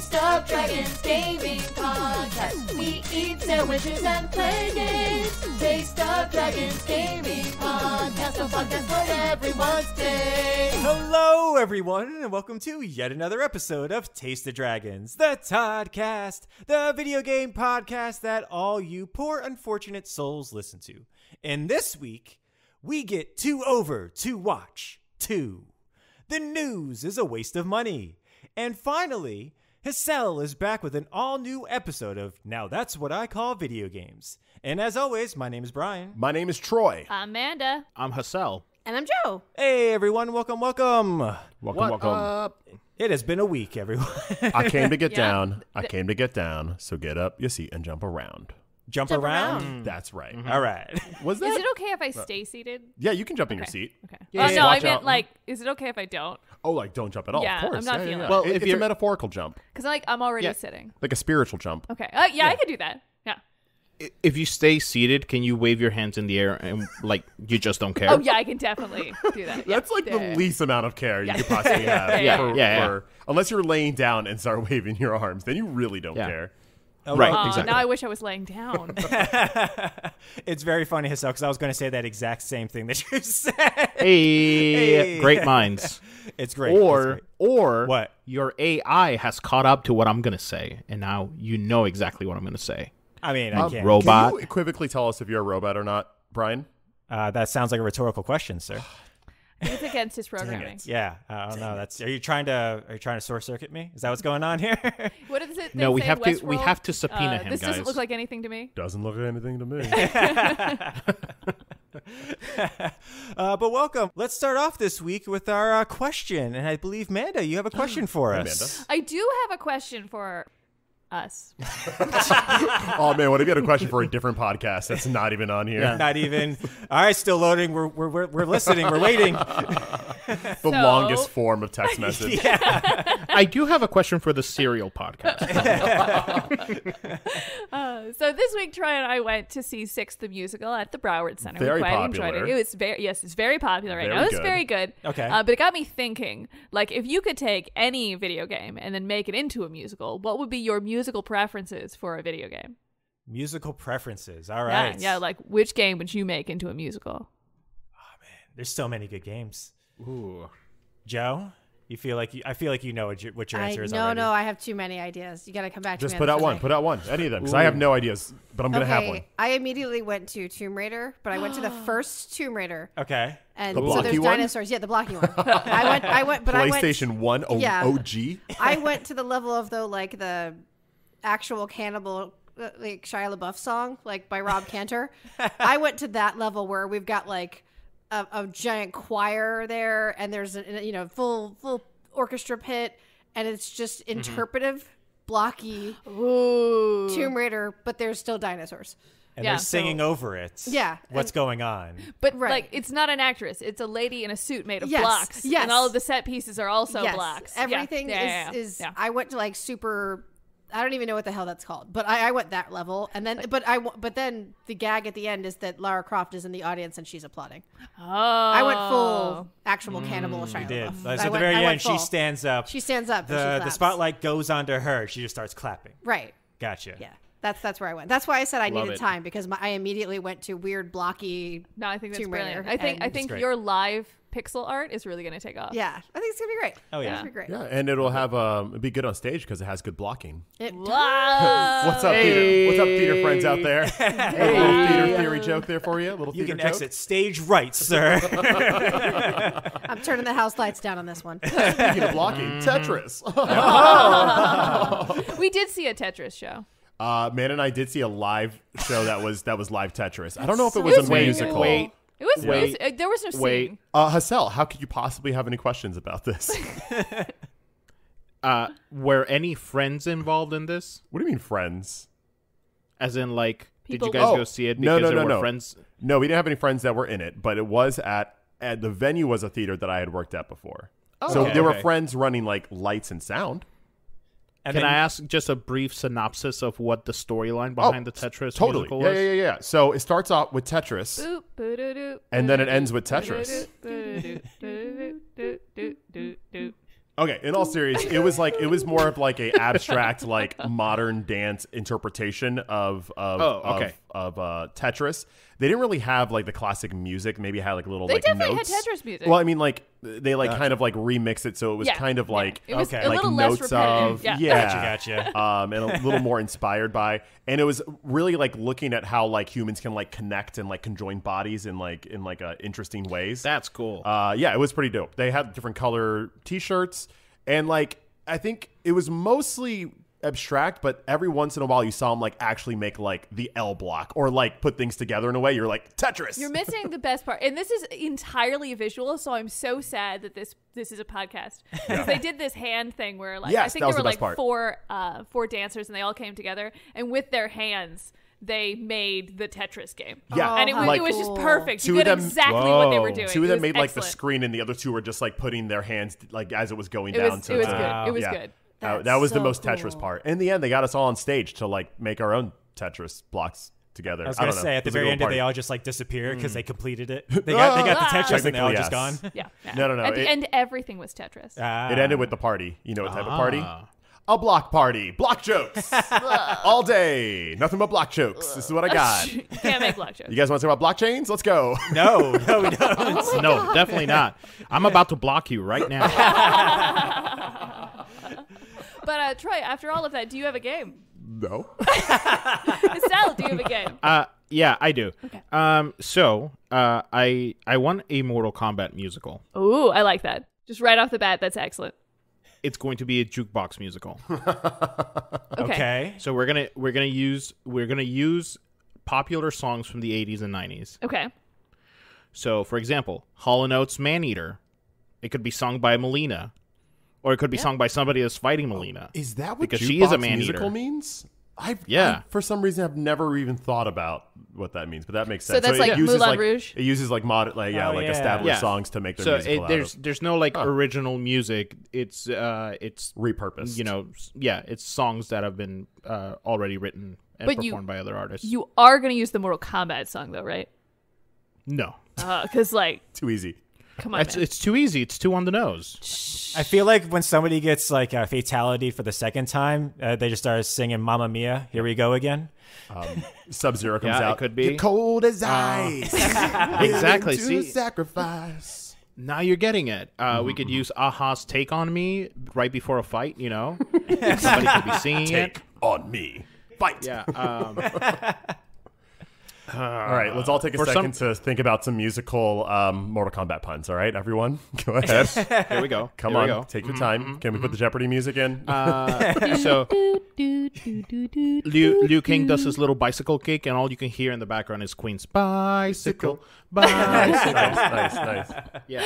Of Dragons Gaming Podcast. We eat sandwiches and play games. Taste of Dragons Gaming Podcast. A podcast for everyone's day. Hello, everyone, and welcome to yet another episode of Taste the Dragons, the Toddcast, the video game podcast that all you poor unfortunate souls listen to. And this week, we get two over to watch two. The news is a waste of money. And finally, Hassel is back with an all new episode of Now That's What I Call Video Games. And as always, my name is Brian. My name is Troy. Amanda. I'm Hassel. And I'm Joe. Hey, everyone, welcome, welcome. Welcome, What welcome. up? It has been a week, everyone. I came to get Yeah. down. I came to get down. So get up your seat and jump around. Jump, Jump around. around. That's right. All right. Was that? Is it okay if I stay seated? yeah, you can jump in your seat. Okay. Yeah, oh, yeah, no, I watch meant out. like, is it okay if I don't? Oh, like don't jump at all. Yeah, of course. I'm not yeah, feeling it. Well, It- if it's a you're- a metaphorical jump, Because like I'm already Yeah. sitting. like a spiritual jump. Okay. Uh, yeah, I could do that. Yeah. If you stay seated, can you wave your hands in the air and like you just don't care? Oh yeah, I can definitely do that. Yeah. That's like Yeah, the least amount of care you could possibly have. Yeah, for, yeah, yeah. for- unless you're laying down and start waving your arms, then you really don't Yeah. care. Oh, Right, well, Aw, exactly. Now I wish I was laying down. it's very funny, Hassel, because I was going to say that exact same thing that you said. Hey, Hey. great minds. It's great. it's or great. or What? your AI has caught up to what I'm gonna say, and now you know exactly what I'm gonna say. I mean, I Um, can't. robot. Can you equivocally tell us if you're a robot or not, Brian? Uh, that sounds like a rhetorical question, sir. it's against his programming. Yeah, I don't know. That's. Are you trying to? Are you trying to short circuit me? Is that what's going on here? What does it? No, we have to- we have to subpoena Uh, him, This doesn't look like anything to me. Doesn't look like anything to me. uh, but welcome. Let's start off this week with our uh, question, and I believe Manda, you have a question for Hi, us. I do have a question for us. oh man, what if you had a question for a different podcast that's not even on here? Yeah. Not even. All right, still loading. We're we're we're, we're listening. We're waiting. The So- longest form of text message. I do have a question for the Serial podcast. Uh, so this week, Troy and I went to see Six the musical at the Broward Center. Very we quite popular. enjoyed it. It was very yes, it's very popular right Very now. It's good. very good. Okay. uh, but it got me thinking. Like, if you could take any video game and then make it into a musical, what would be your musical preferences for a video game? Musical preferences. All right. Yeah, yeah. Like, which game would you make into a musical? Oh man, there's so many good games. Ooh. Joe, you feel like you, I feel like you know what your, what your I, answer is no, already. no, I have too many ideas. You got to come back Just to me. put out one. Put out one. Any of them. Because I have no ideas, but I'm gonna okay, have one. I immediately went to Tomb Raider, but I went to the first Tomb Raider, Okay. and The so blocky there's one? dinosaurs. Yeah, the blocky one. I went, I went, but I went. PlayStation One o- Yeah. OG. I went to the level of though, like the actual cannibal. uh, Like Shia LaBeouf song, like by Rob Cantor. I went to that level where we've got like a, a giant choir there, and there's a you know full full orchestra pit, and it's just Mm-hmm. interpretive, blocky Ooh. Tomb Raider, but there's still dinosaurs. And Yeah, they're singing so- over it. Yeah, What's and- going on? But Right. like, it's not an actress; it's a lady in a suit made of Yes, blocks. yes. and all of the set pieces are also yes, blocks. Everything yeah, yeah, is yeah, is. yeah. I went to like super. I don't even know what the hell that's called, but I, I went that level, and then but I w- but then the gag at the end is that Lara Croft is in the audience and she's applauding. Oh, I went full actual mm, cannibal Shia You did. So I at the very I went end, she stands up. She stands up. and she the the spotlight goes onto her. She just starts clapping. Right. Gotcha. Yeah. That's that's where I went. That's why I said I Love needed it. time because my, I immediately went to weird blocky. No, I think that's Tomb brilliant. Raider, I think I think your live pixel art is really going to take off. Yeah, I think it's gonna be great. Oh, yeah. it's gonna be great. Yeah, and it'll have um it'll be good on stage because it has good blocking. It does. What's up, theater? What's up, theater friends out there? A little theater theory joke there for you. A little You theater can joke. exit stage right, sir. I'm turning the house lights down on this one. Speaking of blocking, Tetris. we did see a Tetris show. uh, Man and I did see a live show that was that was live Tetris. I don't know if it so was a musical. Wait, It was, Wait. it was uh, there was no Wait. scene. Uh, Hassel, how could you possibly have any questions about this? uh, were any friends involved in this? what do you mean, friends? As in, like, did you guys Oh, go see it no, because no, there no, were no. friends? No, we didn't have any friends that were in it, but it was at, at the venue was a theater that I had worked at before. so okay, there were okay. friends running like lights and sound. And Can then- I ask just a brief synopsis of what the storyline oh, behind the Tetris Oh, totally. musical Yeah, was? yeah, yeah, yeah. So it starts off with Tetris. Boop, And then it ends with Tetris. Okay, in all seriousness, it was like it was more of like a abstract, like modern dance interpretation of of Oh, okay. of, uh, Tetris. They didn't really have like the classic music. Maybe had like little They like definitely notes. had Tetris music. Well, I mean, like they like kind of like remix it, so it was Yeah, kind of yeah. like It was Okay. a like little less notes repetitive. of yeah. Gotcha, gotcha. um, and a little more inspired by. And it was really like looking at how like humans can like connect and like conjoin bodies in like in like uh, interesting ways. That's cool. Uh, yeah, it was pretty dope. They had different color T-shirts, and like I think it was mostly abstract, but every once in a while you saw them like actually make like the L block or like put things together in a way. You're like Tetris. You're missing the best part, and this is entirely visual. So I'm so sad that this this is a podcast because they did this hand thing where like I think there were best like part. four uh, four dancers, and they all came together, and with their hands they made the Tetris game. Yeah, and it was, like- it was just Cool. perfect. You Two of did them- exactly what they were doing. Two of them was made like the screen, and the other two were just like putting their hands like as it was going It down. was to it was the- good. It was yeah. good. Uh, That's that was the so most Tetris part. In the end, they got us all on stage to like make our own Tetris blocks together. I was don't gonna know. say It at the very cool end, did party. they all just like disappear because they completed it? They got they got the. Tetris and they all Technically, just gone. Yeah, yeah. No, no, no, At the it- end, everything was Tetris. Ah. It ended with the party. You know what type of party? Ah. A block party. Block jokes. All day. Nothing but block jokes. This is what I got. you can't make block jokes. You guys want to talk about blockchains? Let's go. no, no, we don't. Oh no, definitely not. I'm about to block you right now. But uh, Troy, after all of that, do you have a game? no. Hassel, do you have a game? Uh, yeah, I do. Okay. Um, so uh, I I want a Mortal Kombat musical. Ooh, I like that. Just right off the bat, that's excellent. It's going to be a jukebox musical. Okay. Okay. so we're gonna we're gonna use we're gonna use popular songs from the 80s and 90s. Okay. So, for example, Hall & Oates' "Man Eater." It could be sung by Mileena, or it could be sung by somebody that's fighting Mileena. Is that what Because she is a man musical eater. means? I've, Yeah. I, for some reason, I've never even thought about what that means, but that makes sense. So sense. that's like it uses Moulin like Rouge? it uses like mod, like yeah, Oh, like yeah. established Yeah. songs to make their So musical it, out there's of. there's no like original music. It's uh it's repurposed. you know yeah it's songs that have been uh, already written and But you- performed by other artists. You are going to use the Mortal Kombat song, though, right? no, Because, like, too easy. Come on, it's man. it's too easy. It's too on the nose. I feel like when somebody gets like a fatality for the second time, uh, they just start singing "Mamma Mia." Here we go again. Sub Zero comes Yeah, it out. could be. You're cold as ice. Exactly. To See, sacrifice. now you're getting it. Uh, We could use a-ha's "Take on Me" right before a fight. You know, somebody could be singing Take it. on me. Fight. Yeah. Um, All right, let's all take a second some- to think about some musical um, Mortal Kombat puns. All right, everyone, go ahead. here we go. Come Here on, go. take your time. Can we put the Jeopardy music in? Uh, so Liu, Liu Kang does his little bicycle kick, and all you can hear in the background is Queen's bicycle, bicycle. nice, nice, nice. yeah.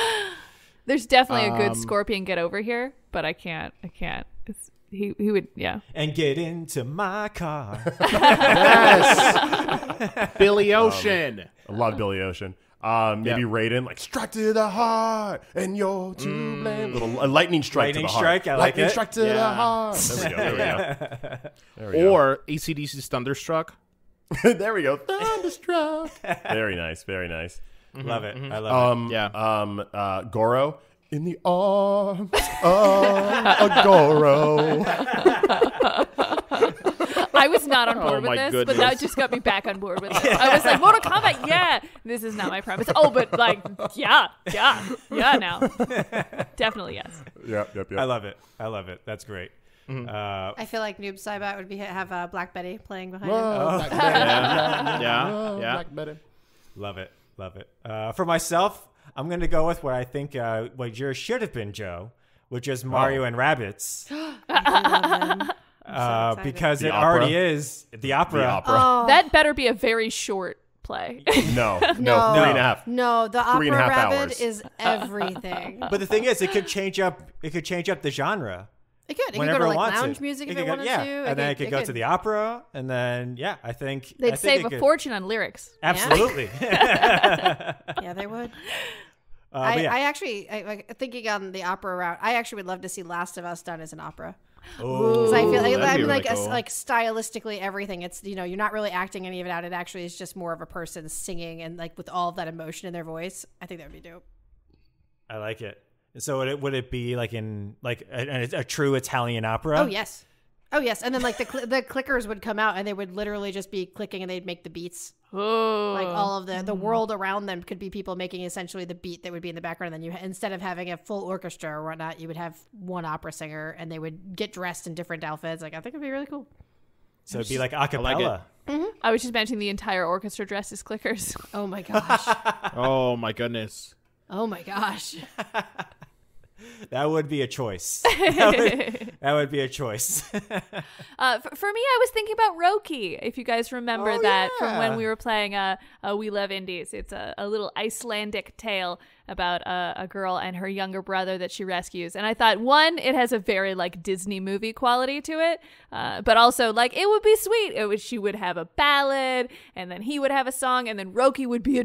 There's definitely a good Um, Scorpion get over here, but I can't. I can't. It's, he, he would, yeah. And get into my car. Yes. Billy Ocean. I love Billy Ocean. Um, maybe Yeah. Raiden, like strike to the heart, and you're to blame. Little a lightning strike Lightning to the heart. strike, I like lightning it. strike to the heart. There we go. There we go. There we go. or ACDC's Thunderstruck. there we go. Thunderstruck. very nice. Very nice. love it. I love Um, Yeah. Um, uh, Goro in the arms of a Goro. I was not on Oh board with my this, but goodness. that just got me back on board with it. I was like, Mortal Kombat, yeah. This is not my premise. Oh, but like, yeah, yeah, yeah. Now, definitely yes. Yep, yep, it. yep. I love it. I love it. That's great. Mm-hmm. Uh, I feel like Noob Saibot would be have uh, Black Betty playing behind him. Oh, Black Betty. Yeah. Yeah. Oh, Yeah. Black Betty. love it. Love it. Uh, for myself, I'm going to go with what I think uh, what yours should have been, Joe, which is Mario Oh. and Rabbids. I. Uh, excited. because The it opera? already is the opera. The opera. Oh, That better be a very short play. No, no, No. three and a half. no, the Three opera and a half rabbit hours. is everything. But the thing is, it could change up. It could change up the genre It could. It could whenever go to it like lounge it. music if could it go- wanted yeah. to. and then it could go to the opera, and then yeah, I think They'd think save a could- fortune on lyrics. Absolutely. Yeah, they would. Uh, I, yeah. I actually, I, like, thinking on the opera route, I actually would love to see Last of Us done as an opera. Because I feel like, I mean, really like, as- cool. like stylistically, everything. It's you know, you're not really acting any of it out. It actually is just more of a person singing and like with all of that emotion in their voice. I think that would be dope. I like it. So would it, would it be like in like a, a, a true Italian opera? Oh yes, oh yes. And then like the cl- the clickers would come out and they would literally just be clicking and they'd make the beats. Oh, Like all of the the mm. world around them could be people making essentially the beat that would be in the background. And then you instead of having a full orchestra or whatnot, you would have one opera singer and they would get dressed in different outfits. Like I think it'd be really cool. So it'd be like a like cappella. Mm-hmm. I was just imagining the entire orchestra dressed as clickers. Oh my gosh. Oh my goodness. oh my gosh. that would be a choice. that, would, that would be a choice. Uh, for, for me, I was thinking about Roki. If you guys remember Oh, that from when we were playing uh, uh, We Love Indies, it's a, a little Icelandic tale about uh, a girl and her younger brother that she rescues. And I thought, one, it has a very like Disney movie quality to it, uh, but also like it would be sweet. It would she would have a ballad, and then he would have a song, and then Roki would be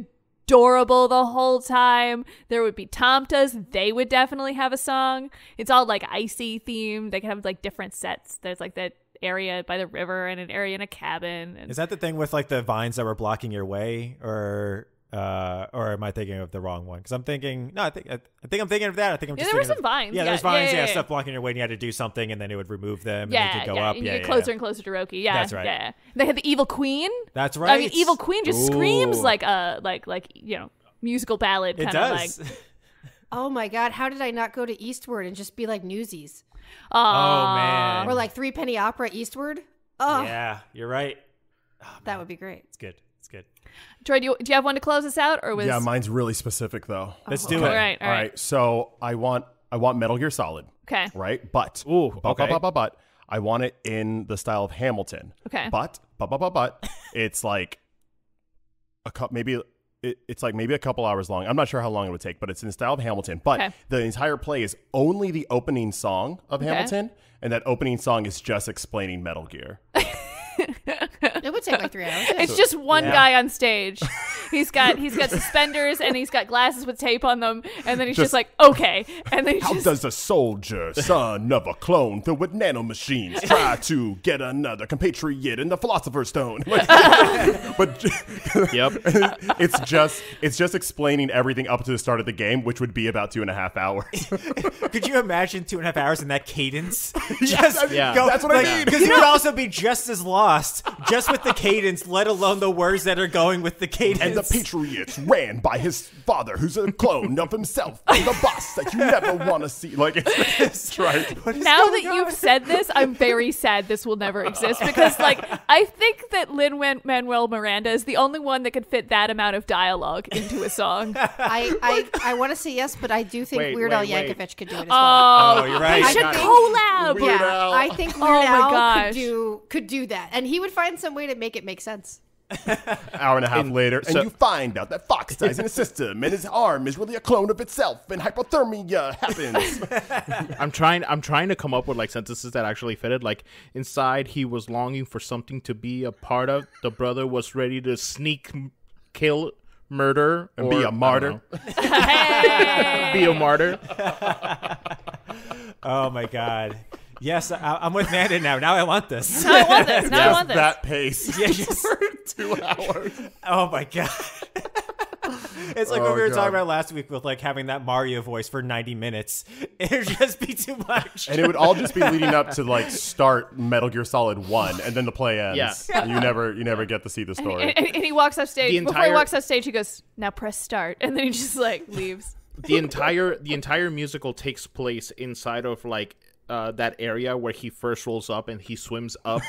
adorable the whole time. There would be Tomtas. They would definitely have a song. It's all like icy themed. They can have like different sets. There's like that area by the river and an area in a cabin. And Is that the thing with like the vines that were blocking your way, or uh, or am I thinking of the wrong one? Because I'm thinking no, I think I, I think I'm thinking of that. I think I'm Yeah, there were some of- vines. Yeah, Yeah, there's vines. yeah, Yeah, yeah. stuff blocking your way, and you had to do something, and then it would remove them, and yeah, they could go yeah, up. you Yeah, get yeah, closer yeah. and closer to Roki. Yeah, That's right. Yeah, they had the evil queen. That's right. I mean, evil queen just screams like a like like you know musical ballad It kind of does. like. Oh my god. How did I not go to Eastward and just be like Newsies oh man. or like Three Penny Opera Eastward? Oh, yeah, you're right. that would be great. It's good. It's good. Troy, do you, do you have one to close us out, or was Yeah, mine's really specific though. Let's oh, do all it. All right, all, all right. right, so I want I want Metal Gear Solid, okay, right? But Ooh, but, okay. but, but, but I want it in the style of Hamilton. Okay. But but but but but it's like a cup maybe it, it's like maybe a couple hours long. I'm not sure how long it would take, but it's in the style of Hamilton. But Okay. the entire play is only the opening song of Okay. Hamilton, and that opening song is just explaining Metal Gear. It would take like three hours. It's just one Yeah. guy on stage. He's got he's got suspenders and he's got glasses with tape on them, and then he's just, Just- like, okay, and then he's How just does a soldier, son of a clone, filled with nanomachines, try to get another compatriot in the Philosopher's Stone? Like, but Yep. it's just it's just explaining everything up to the start of the game, which would be about two and a half hours. Could you imagine two and a half hours in that cadence? just Yeah. That's what I mean. Because you would also be just as lost, just with the cadence, let alone the words that are going with the cadence. And the Patriots ran by his father, who's a clone of himself, and the boss that you never want to see. Like it's, it's right. now that you've said this, I'm very sad this will never exist because, like, I think that Lin Manuel Miranda is the only one that could fit that amount of dialogue into a song. I I, I want to say yes, but I do think Wait, Weird wait, Al wait. Yankovic could do it as oh. well. oh, you're right. We should collab. Weird yeah, Al. I think oh Weird Oh my Al gosh. could do could do that, and he would find some way to make it make sense. Hour and a half later, and so- you find out that Fox dies in a system, and his arm is really a clone of itself, and hypothermia happens. I'm trying. I'm trying to come up with like sentences that actually fitted. Like inside, he was longing for something to be a part of. The brother was ready to sneak, kill, murder, And or, be a martyr. Hey! be a martyr. Oh my god. Yes, I, I'm with Manda now. Now I want this. Now I want this. Now I want this. that pace. Yeah, just- for two hours. oh my god. It's like what Oh, we were God. talking about last week with like having that Mario voice for 90 minutes. It would just be too much. And it would all just be leading up to like start Metal Gear Solid One, and then the play ends. Yeah. And you never you never get to see the story. and, and he walks off stage. The Before he walks off stage, he goes, "Now press start," and then he just like leaves. the entire the entire musical takes place inside of like uh, that area where he first rolls up and he swims up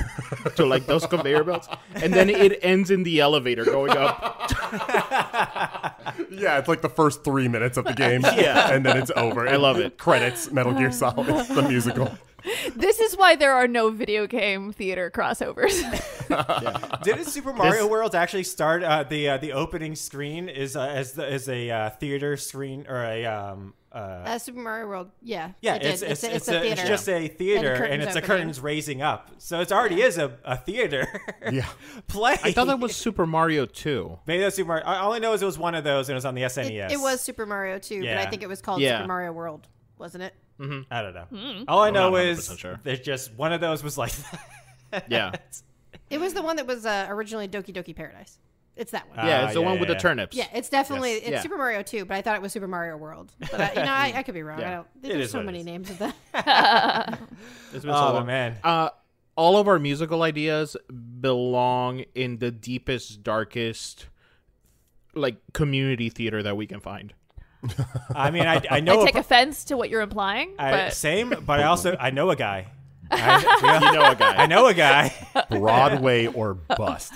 to like those conveyor belts, and then it ends in the elevator going up. Yeah, it's like the first three minutes of the game. Yeah. And then it's over. I love it. Credits, Metal Gear Solid, the musical. This is why there are no video game theater crossovers. Didn't Super Mario World actually start uh, the uh, the opening screen is uh, as the, as a uh, theater screen or a um uh, Uh, Super Mario World, yeah, yeah it did. it's it's, a, it's, a, a, theater. it's just a theater and, curtains it's the opening. curtains raising up so it already is a, a theater Yeah. play I thought that was Super Mario 2. maybe that's Super Mario all I know is it was one of those and it was on the it, SNES it was Super Mario 2, but I think it was called Yeah. Super Mario World, wasn't it? Mm-hmm. I don't know all I I'm know not is 100% sure. there's just one of those was like that. Yeah. It was the one that was uh, originally Doki Doki Paradise. It's that one. Yeah, Ah, it's the yeah, one yeah, with yeah. the turnips. Yeah, it's definitely Yes. it's Yeah. Super Mario 2, but I thought it was Super Mario World. But I, you know, I, I could be wrong. Yeah. I don't. There's so many names of that. It's been Oh, so long. man. Uh, all of our musical ideas belong in the deepest, darkest, like community theater that we can find. I mean, I, I know I a take per- offense to what you're implying, I, but same, but I also I know a guy. I, You know a guy. I know a guy. Broadway or bust.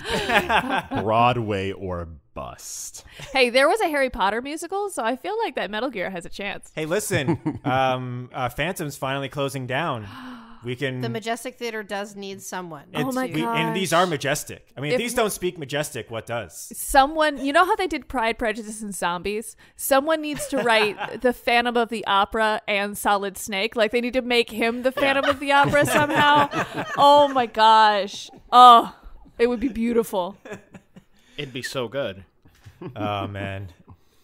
Broadway or bust. hey, there was a Harry Potter musical, so I feel like that Metal Gear has a chance. Hey, listen, um, uh, Phantom's finally closing down. We can. the Majestic Theater does need someone. Oh my we- And these are majestic. I mean, if, If- these don't speak majestic, what does? Someone, you know how they did Pride, Prejudice, and Zombies? Someone needs to write the Phantom of the Opera and Solid Snake. Like they need to make him the Phantom of the Opera somehow. oh my gosh. Oh, it would be beautiful. It'd be so good. Oh man,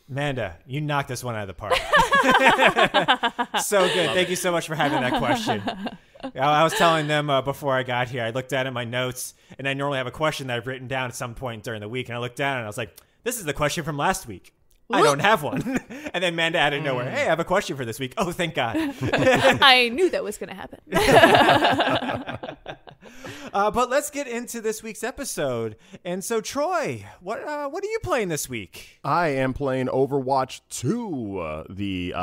Amanda, you knocked this one out of the park. so good. Thank you so much for having that question. I I was telling them uh, before I got here. I looked down at my notes, and I normally have a question that I've written down at some point during the week. And I looked down, and I was like, "This is the question from last week." I don't have one. and then Amanda out of nowhere, "Hey, I have a question for this week." Oh, thank God. I knew that was going to happen. Uh, but let's get into this week's episode. And so, Troy, what uh, what are you playing this week? I am playing Overwatch 2, uh, the uh,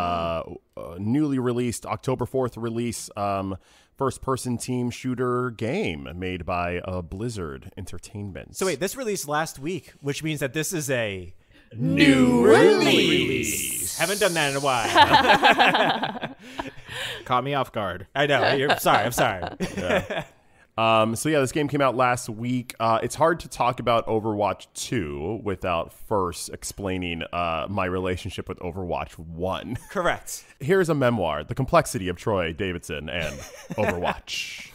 uh, newly released October 4th release um, first person team shooter game made by uh, Blizzard Entertainment. So wait, this released last week, which means that this is a new release. Haven't done that in a while. Caught me off guard. I know. You're, sorry. I'm sorry. Um, so yeah, this game came out last week. Uh, it's hard to talk about Overwatch 2 without first explaining uh, my relationship with Overwatch 1. Correct. Here's a memoir: The Complexity of Troy Davidson and Overwatch.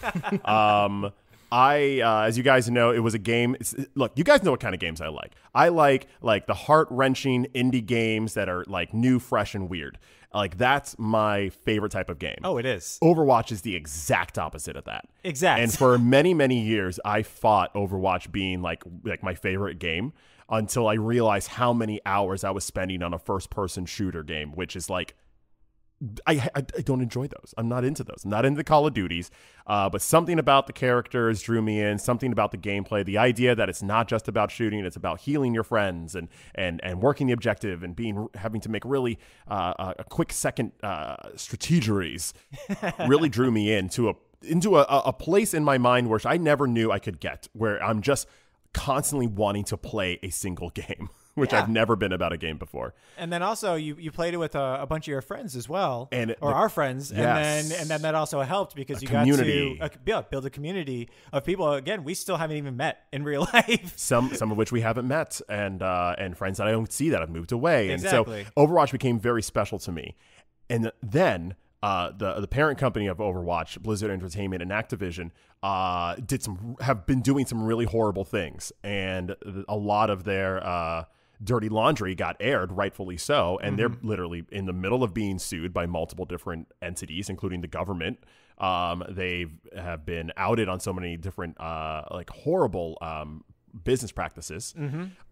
um, I, uh, as you guys know, it was a game. It's, look, you guys know what kind of games I like. I like like the heart wrenching indie games that are like new, fresh, and weird. Like that's my favorite type of game. Oh, it is. Overwatch is the exact opposite of that. Exact. And for many, many years, I fought Overwatch being like like my favorite game until I realized how many hours I was spending on a first person shooter game, which is like I, I, I don't enjoy those. I'm not into those. I'm not into the Call of Duties. Uh, but something about the characters drew me in. Something about the gameplay. The idea that it's not just about shooting. It's about healing your friends and and and working the objective and being having to make really uh, a, a quick second uh, strategeries really drew me into a into a, a place in my mind which I never knew I could get. Where I'm just constantly wanting to play a single game. Which Yeah. I've never been about a game before. And then also you, you played it with a, a bunch of your friends as well, And or the- our friends, and then and then that also helped because you community. got to uh, yeah, build a community of people. Again, we still haven't even met in real life. some some of which we haven't met and uh, and friends that I don't see that have moved away. Exactly. And so Overwatch became very special to me. And then uh, the the parent company of Overwatch, Blizzard Entertainment and Activision, uh, did some have been doing some really horrible things, and a lot of their uh, dirty laundry got aired, rightfully so, and they're literally in the middle of being sued by multiple different entities, including the government. Um, they have been outed on so many different uh, like horrible um, business practices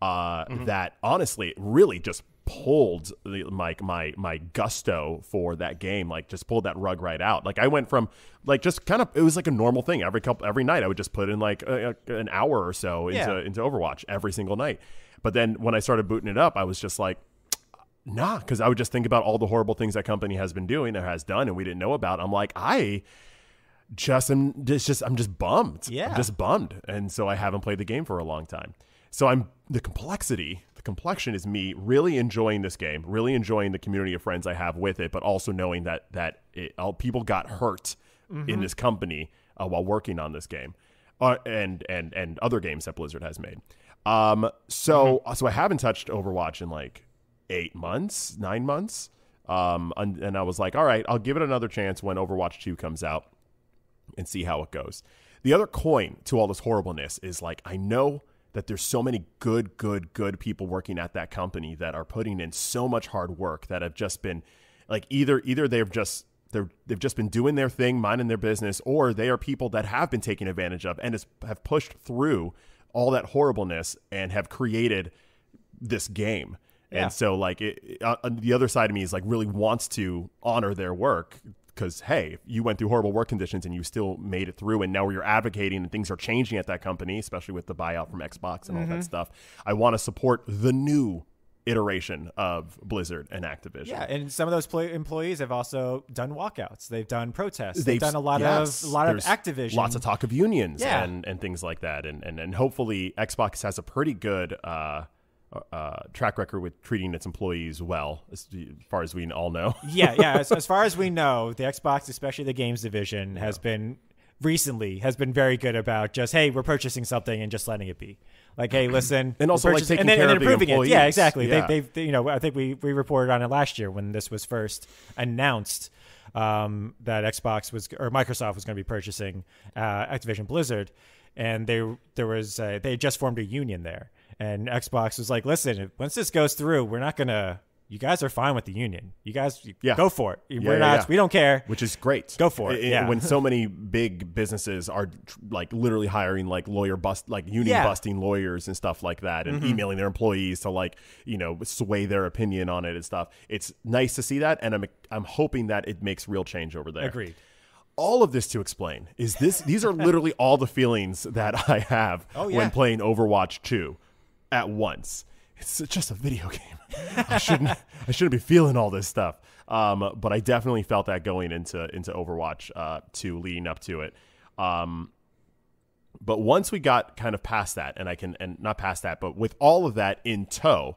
uh, that honestly really just pulled the, my my my gusto for that game like just pulled that rug right out. Like i went from like just kind of it was like a normal thing. Every couple every night i would just put in like a, a- an hour or so into Yeah. into overwatch every single night but then when i started booting it up i was just like nah because i would just think about all the horrible things that company has been doing or has done and we didn't know about i'm like i just am just, just I'm just bummed. Yeah. I'm just bummed. And so I haven't played the game for a long time. So I'm the complexity, the complexion is me really enjoying this game, really enjoying the community of friends I have with it, but also knowing that that it, all people got hurt in this company uh, while working on this game, uh, and and and other games that Blizzard has made. Um, so so I haven't touched Overwatch in like eight months, nine months. Um, and, and I was like, all right, I'll give it another chance when Overwatch 2 comes out and see how it goes. The other coin to all this horribleness is like I know that there's so many good, good, good people working at that company that are putting in so much hard work that have just been like either either they've just they're they've just been doing their thing, minding their business, or they are people that have been taken advantage of and have pushed through all that horribleness and have created this game. Yeah. And so, like, it, uh, uh, the other side of me is like really wants to honor their work because, hey, you went through horrible work conditions and you still made it through, and now you're advocating and things are changing at that company, especially with the buyout from Xbox and all Mm-hmm. that stuff. I want to support the new iteration of Blizzard and Activision. Yeah, and some of those pl- employees have also done walkouts. They've done protests. They've, They've done a lot yes, of a lot of Activision. lots of talk of unions Yeah. and, and things like that, and, and and hopefully Xbox has a pretty good uh, uh, track record with treating its employees well, as far as we all know. yeah, yeah. As, as far as we know, the Xbox, especially the games division, has been recently has been very good about just hey, we're purchasing something and just letting it be. Like, hey, listen, And also, like, purchasing- taking and then, care and of then the improving it. Yeah, exactly. Yeah. They, they've, you know, I think we we reported on it last year when this was first announced um, that Xbox was or Microsoft was going to be purchasing uh, Activision Blizzard, and they there was uh, they had just formed a union there, and Xbox was like, listen, once this goes through, we're not gonna. You guys are fine with the union. You guys, Yeah. go for it. We're yeah, not. yeah. We don't care. which is great. Go for it, I- I- yeah. When so many big businesses are tr- like literally hiring like lawyer bust, like union busting lawyers and stuff like that, and mm-hmm. emailing their employees to like you know sway their opinion on it and stuff. It's nice to see that, and I'm I'm hoping that it makes real change over there. Agreed. all of this to explain is this these are literally all the feelings that I have Oh, yeah. when playing Overwatch 2 at once. It's just a video game. I shouldn't I shouldn't be feeling all this stuff. Um, but I definitely felt that going into into Overwatch uh, 2 leading up to it. Um, but once we got kind of past that, and I can, and not past that, but with all of that in tow,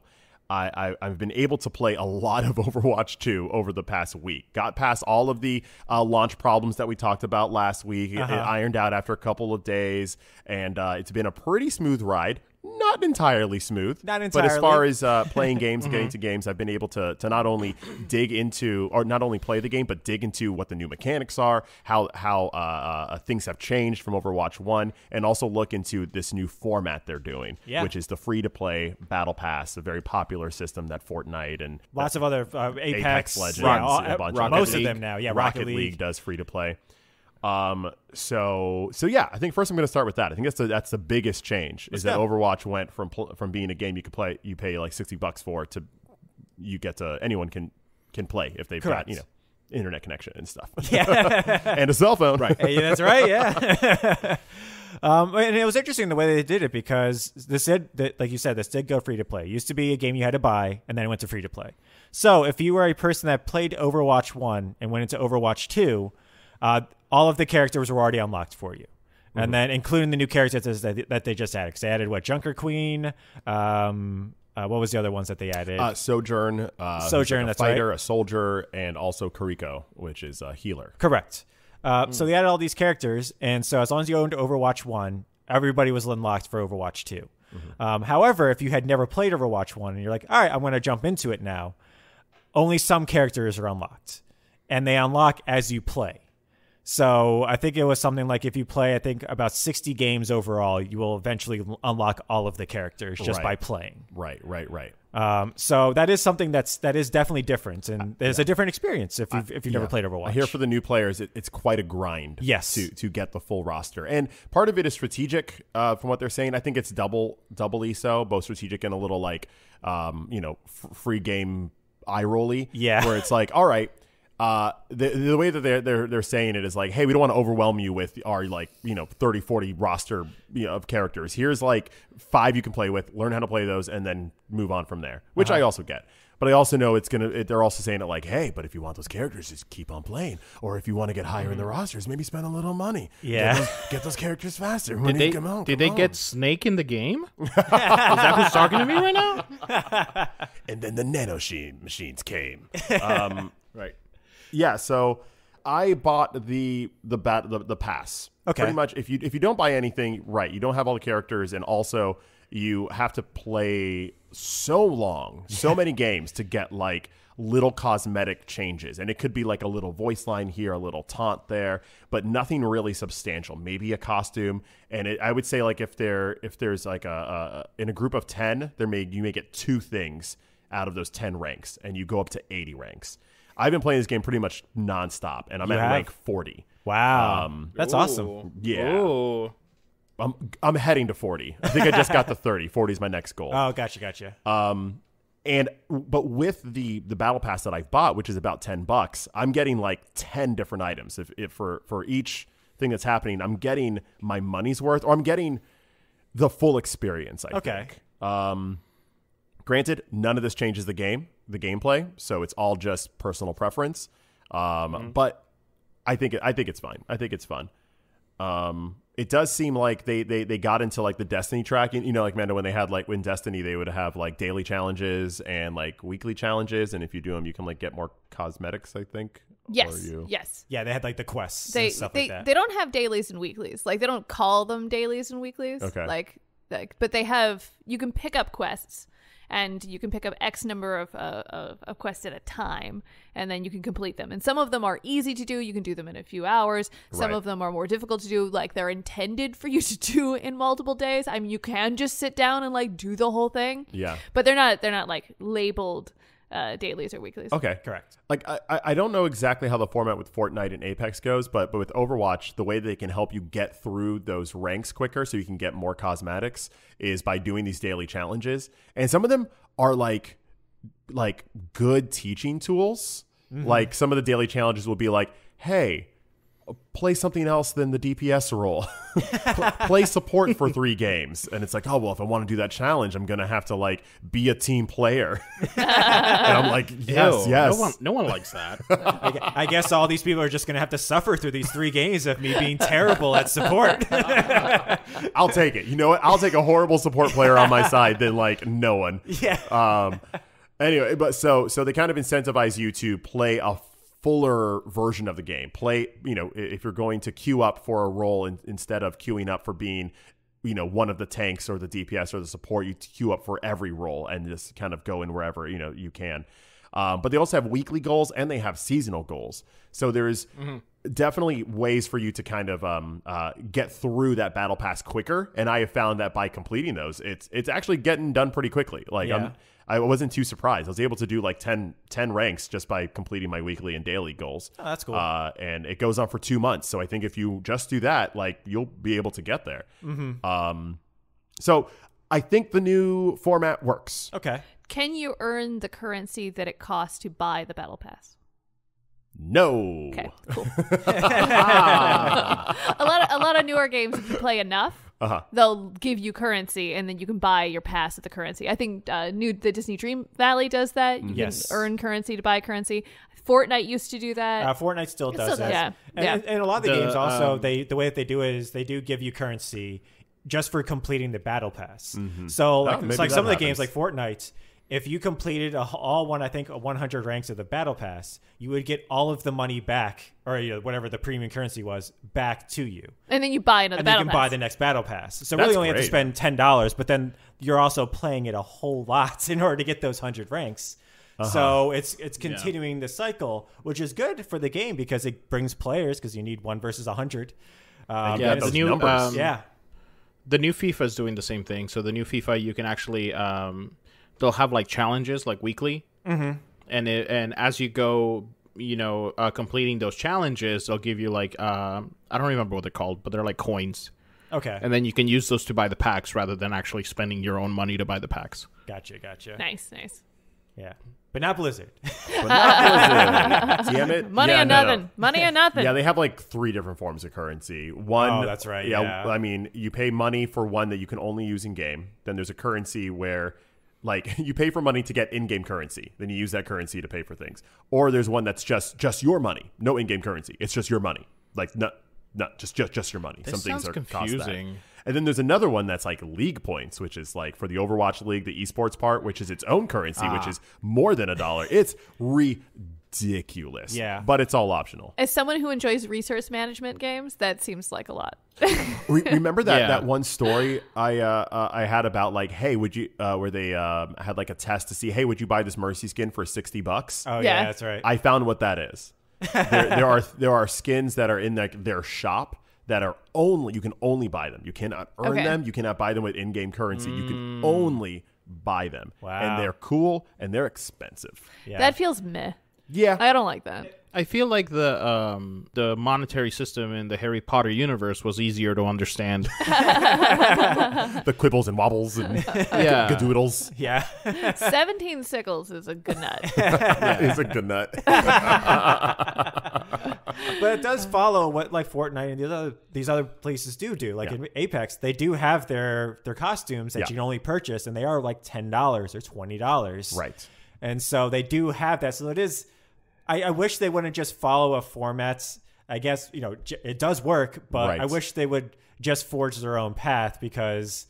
I, I, I've been able to play a lot of Overwatch 2 over the past week. Got past all of the uh, launch problems that we talked about last week. It- It, ironed out after a couple of days, and uh, it's been a pretty smooth ride. Not entirely smooth, Not entirely. But as far as uh, playing games and getting to games, I've been able to to not only dig into or not only play the game, but dig into what the new mechanics are, how how uh, uh, things have changed from Overwatch One, and also look into this new format they're doing, Yeah. which is the free to play Battle Pass, a very popular system that Fortnite and Lots of other uh, Apex, Apex Legends, yeah, all- a bunch Rocket most League. of them now. Yeah, Rocket, League. does free to play. Um. So so yeah, I think first I'm going to start with that. I think that's the that's the biggest change is that. Overwatch went from pl- from being a game you could play you pay like sixty bucks for to you get to anyone can can play if they've Correct. got you know internet connection and stuff Yeah. and a cell phone. Right. Hey, that's right. Yeah. um, and it was interesting the way they did it because this did, that, like you said, this did go free to play. It used to be a game you had to buy, and then it went to free to play. So if you were a person that played Overwatch One and went into Overwatch Two, uh, all of the characters were already unlocked for you. Mm-hmm. And then, including the new characters that, that they just added, because they added what Junker Queen. Um, uh, what was the other ones that they added? Uh, Sojourn, uh, Sojourn, like a that's fighter, a soldier, and also Kiriko, which is a healer. Correct. Uh, So they added all these characters, and so as long as you owned Overwatch One, everybody was unlocked for Overwatch 2 Um, however, if you had never played Overwatch One and you're like, all right, I'm going to jump into it now, only some characters are unlocked, and they unlock as you play. So I think it was something like if you play, I think about 60 games overall, you will eventually unlock all of the characters just Right. by playing. Right, right, right. Um, so that is something that's that is definitely different, and there's a different experience if you've if you've never Yeah. played Overwatch. Hear for the new players, it, it's quite a grind. Yes. to to get the full roster, and part of it is strategic. Uh, from what they're saying, I think it's double doubly so, both strategic and a little like, um, you know, f- free game eye rolly. Yeah. where it's like, all right. Uh, the, the way that they're, they're they're saying it is like, hey, we don't want to overwhelm you with our like you know 30, 40 roster you know, of characters. Here's like five you can play with, learn how to play those, and then move on from there. Which Uh-huh. I also get. But I also know it's gonna. It, they're also saying it like, hey, but if you want those characters, just keep on playing. Or if you want to get higher in the rosters, maybe spend a little money. Mm-hmm. Yeah. get those, get those characters faster. When Did they, come on, did come they get. Snake in the game? Is that who's talking to me right now? And then the nano machine machines came. um, Right. Yeah. So I bought the the bat the, the pass. Okay. Pretty much, if you if you don't buy anything, right, you don't have all the characters, and also you have to play so long, so many games to get like little cosmetic changes, and it could be like a little voice line here, a little taunt there, but nothing really substantial. Maybe a costume, and it, I would say like if there if there's like a, a in a group of ten, there may you may get two things out of those ten ranks, and you go up to eighty ranks. I've been playing this game pretty much nonstop, and I'm You at have? rank forty. Wow, Um, that's awesome. Yeah. Ooh. I'm I'm heading to 40. I think I just got the 30. 40 is my next goal. Oh, gotcha, gotcha. Um, and but with the the battle pass that I've bought, which is about ten bucks, I'm getting like ten different items. If, if for for each thing that's happening, I'm getting my money's worth, or I'm getting the full experience. I Okay. think. Um, granted, none of this changes the game, the gameplay, so it's all just personal preference. Um, but I think I think it's fine. I think it's fun. Um, it does seem like they, they they got into like the Destiny tracking. You know, like Mando when they had like when Destiny they would have like daily challenges and like weekly challenges, and if you do them, you can like get more cosmetics. I think. Yes. you- Yes. yeah, they had like the quests They and stuff they like that. they don't have dailies and weeklies. Like they don't call them dailies and weeklies. Okay. Like like but they have you can pick up quests and you can pick up X number of, uh, of, of quests at a time, and then you can complete them. And some of them are easy to do; you can do them in a few hours. Some Right. of them are more difficult to do, like they're intended for you to do in multiple days. I mean, you can just sit down and like do the whole thing, Yeah. but they're not they're not like labeled uh, dailies or weeklies. Okay. Correct. Like I, I I don't know exactly how the format with Fortnite and Apex goes, but but with Overwatch, the way they can help you get through those ranks quicker, so you can get more cosmetics, is by doing these daily challenges, and some of them are like like good teaching tools. Like some of the daily challenges will be like, hey. Play something else than the DPS role. Play support for three games, and it's like, oh well, if I want to do that challenge, I'm gonna have to like be a team player. and I'm like, yes, Ew, yes. No one, no one likes that. I I guess all these people are just going to have to suffer through these three games of me being terrible at support. I'll take it. You know what? I'll take a horrible support player on my side than like no one. yeah. Um anyway, but so so they kind of incentivize you to play a fuller version of the game. Play, you know, if you're going to queue up for a role in, instead of queuing up for being you know one of the tanks or the DPS or the support, you queue up for every role and just kind of go in wherever you know you can. Um, but they also have weekly goals and they have seasonal goals. So there's definitely ways for you to kind of um, uh, get through that battle pass quicker. And I have found that by completing those, it's it's actually getting done pretty quickly. Like Yeah. I'm, I wasn't too surprised. I was able to do like 10, 10 ranks just by completing my weekly and daily goals. Oh, that's cool. Uh, and it goes on for two months. So I think if you just do that, like you'll be able to get there. Mm-hmm. Um, so I think the new format works. okay. Can you earn the currency that it costs to buy the battle pass? No. Okay, cool. a lot of a lot of newer games, if you play enough, Uh-huh. they'll give you currency, and then you can buy your pass with the currency. I think uh, new the Disney Dream Valley does that. You Yes. can earn currency to buy currency. Fortnite used to do that. Uh, Fortnite still does still that. Yeah, And, yeah. and- and a lot of the, The, games also um, they the way that they do it is they do give you currency just for completing the battle pass. So like Oh, maybe it's like that some of the games like. Fortnite, if you completed a, all one I think 100 ranks of the battle pass, you would get all of the money back or you know, whatever the premium currency was back to you. and then you buy another and then you can pass. buy the next battle pass. So That's really, only have to spend ten dollars, but then you're also playing it a whole lot in order to get those hundred ranks. Uh-huh. So it's it's continuing the cycle, which is good for the game because it brings players because you need one versus a hundred. Um, Yeah, and those new, numbers. um, yeah, the new FIFA is doing the same thing. So the new FIFA, you can actually um, they'll have like challenges like weekly, mm-hmm. and it, and as you go, you know, uh, completing those challenges, they'll give you like um I don't remember what they're called, but they're like coins, okay, and then you can use those to buy the packs rather than actually spending your own money to buy the packs. gotcha, gotcha. nice, nice. Yeah, but not Blizzard. But not Blizzard. Damn it. Money Yeah, or no, no. nothing. Money or nothing. Yeah, they have like three different forms of currency. One, Oh, that's right, yeah. I mean, you pay money for one that you can only use in game. Then there's a currency where, like, you pay for money to get in-game currency. Then you use that currency to pay for things. Or there's one that's just just your money, no in-game currency. It's just your money, like not not just just just your money. This Some things are confusing. And then there's another one that's like league points, which is like for the Overwatch League, the esports part, which is its own currency, which ah. is more than a dollar. It's ridiculous. Yeah. but it's all optional. As someone who enjoys resource management games, that seems like a lot. Re- remember that Yeah. that one story I uh, uh, I had about like, hey, would you uh, where they um, had like a test to see, hey, would you buy this Mercy skin for sixty bucks? Oh Yeah. yeah, that's right. I found what that is. there, there are there are skins that are in like their shop that are only you can only buy them. You cannot earn Okay. them. You cannot buy them with in-game currency. You can only buy them, Wow. and they're cool and they're expensive. yeah. That feels meh. Yeah, I don't like that. I feel like the um the monetary system in the Harry Potter universe was easier to understand. the quibbles and wobbles and yeah. gadoodles Yeah. 17 sickles is a good nut. is a good nut. but it does follow what like Fortnite and these other these other places do do. Like Yeah. in Apex, they do have their their costumes that Yeah. you can only purchase, and they are like ten dollars or twenty dollars. right. And so they do have that. So it is. I, I wish they wouldn't just follow a format. I guess you know j- it does work, but Right. I wish they would just forge their own path because.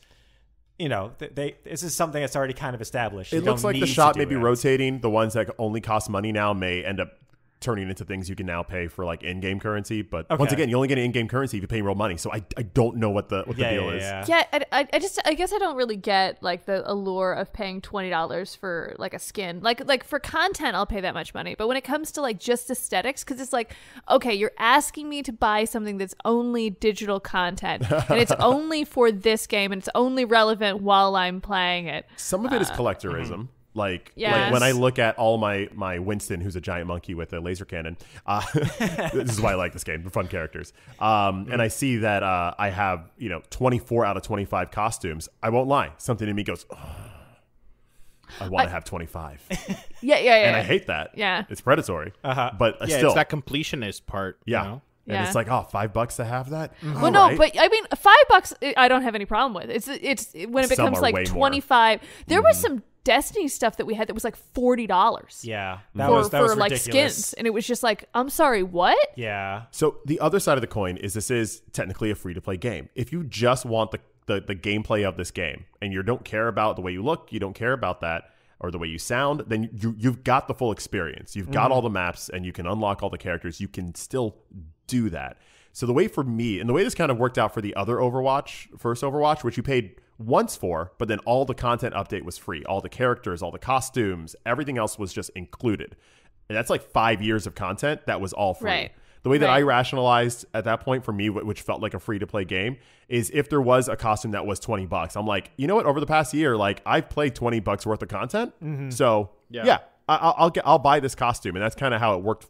You know, th- they this is something that's already kind of established. You It looks like the shop may be rotating. The ones that only cost money now may end up turning into things you can now pay for like in-game currency. But once again, you only get in-game currency if you pay real money. So I, I don't know what the what Yeah, the deal yeah, is. yeah. Yeah, I, I, I just I guess I don't really get like the allure of paying twenty dollars for like a skin. Like like for content, I'll pay that much money. But when it comes to like just aesthetics, because it's like, okay, you're asking me to buy something that's only digital content and it's only for this game and it's only relevant while I'm playing it. Some of it is uh, collectorism. Like, like Yes. when I look at all my my Winston, who's a giant monkey with a laser cannon. Uh, this is why I like this game. The fun characters. Um, and I see that uh, I have you know 24 out of 25 costumes. I won't lie. Something in me goes. "Oh, I want to have 25, Yeah, yeah, yeah. and I hate that. Yeah. it's predatory. Uh-huh. But uh, Yeah, still, it's that completionist part. yeah. You know? And Yeah. it's like, oh, five bucks to have that. Well, no, but I mean, five bucks. I- I don't have any problem with. It's it's when it Some becomes like way more. Mm-hmm. twenty five. There was some Destiny stuff that we had that was like forty dollars. Yeah, that for was that for was like ridiculous. skins, and it was just like, I'm sorry, what? Yeah, So the other side of the coin is this is technically a free to play game. If you just want the, the the gameplay of this game and you don't care about the way you look, you don't care about that or the way you sound, then you you've got the full experience. You've got mm-hmm. all the maps and you can unlock all the characters. You can still do that. So the way for me and the way this kind of worked out for the other Overwatch, first Overwatch, which you paid once for, but then all the content update was free. All the characters, all the costumes, everything else was just included. And that's like 5 years of content that was all free. Right. The way that I rationalized at that point for me, which felt like a free to play game, is if there was a costume that was 20 bucks, I'm like, you know what? Over the past year, like I've played 20 bucks worth of content. So yeah, Yeah. I, I'll, I'll get, I'll buy this costume. And that's kind of how it worked,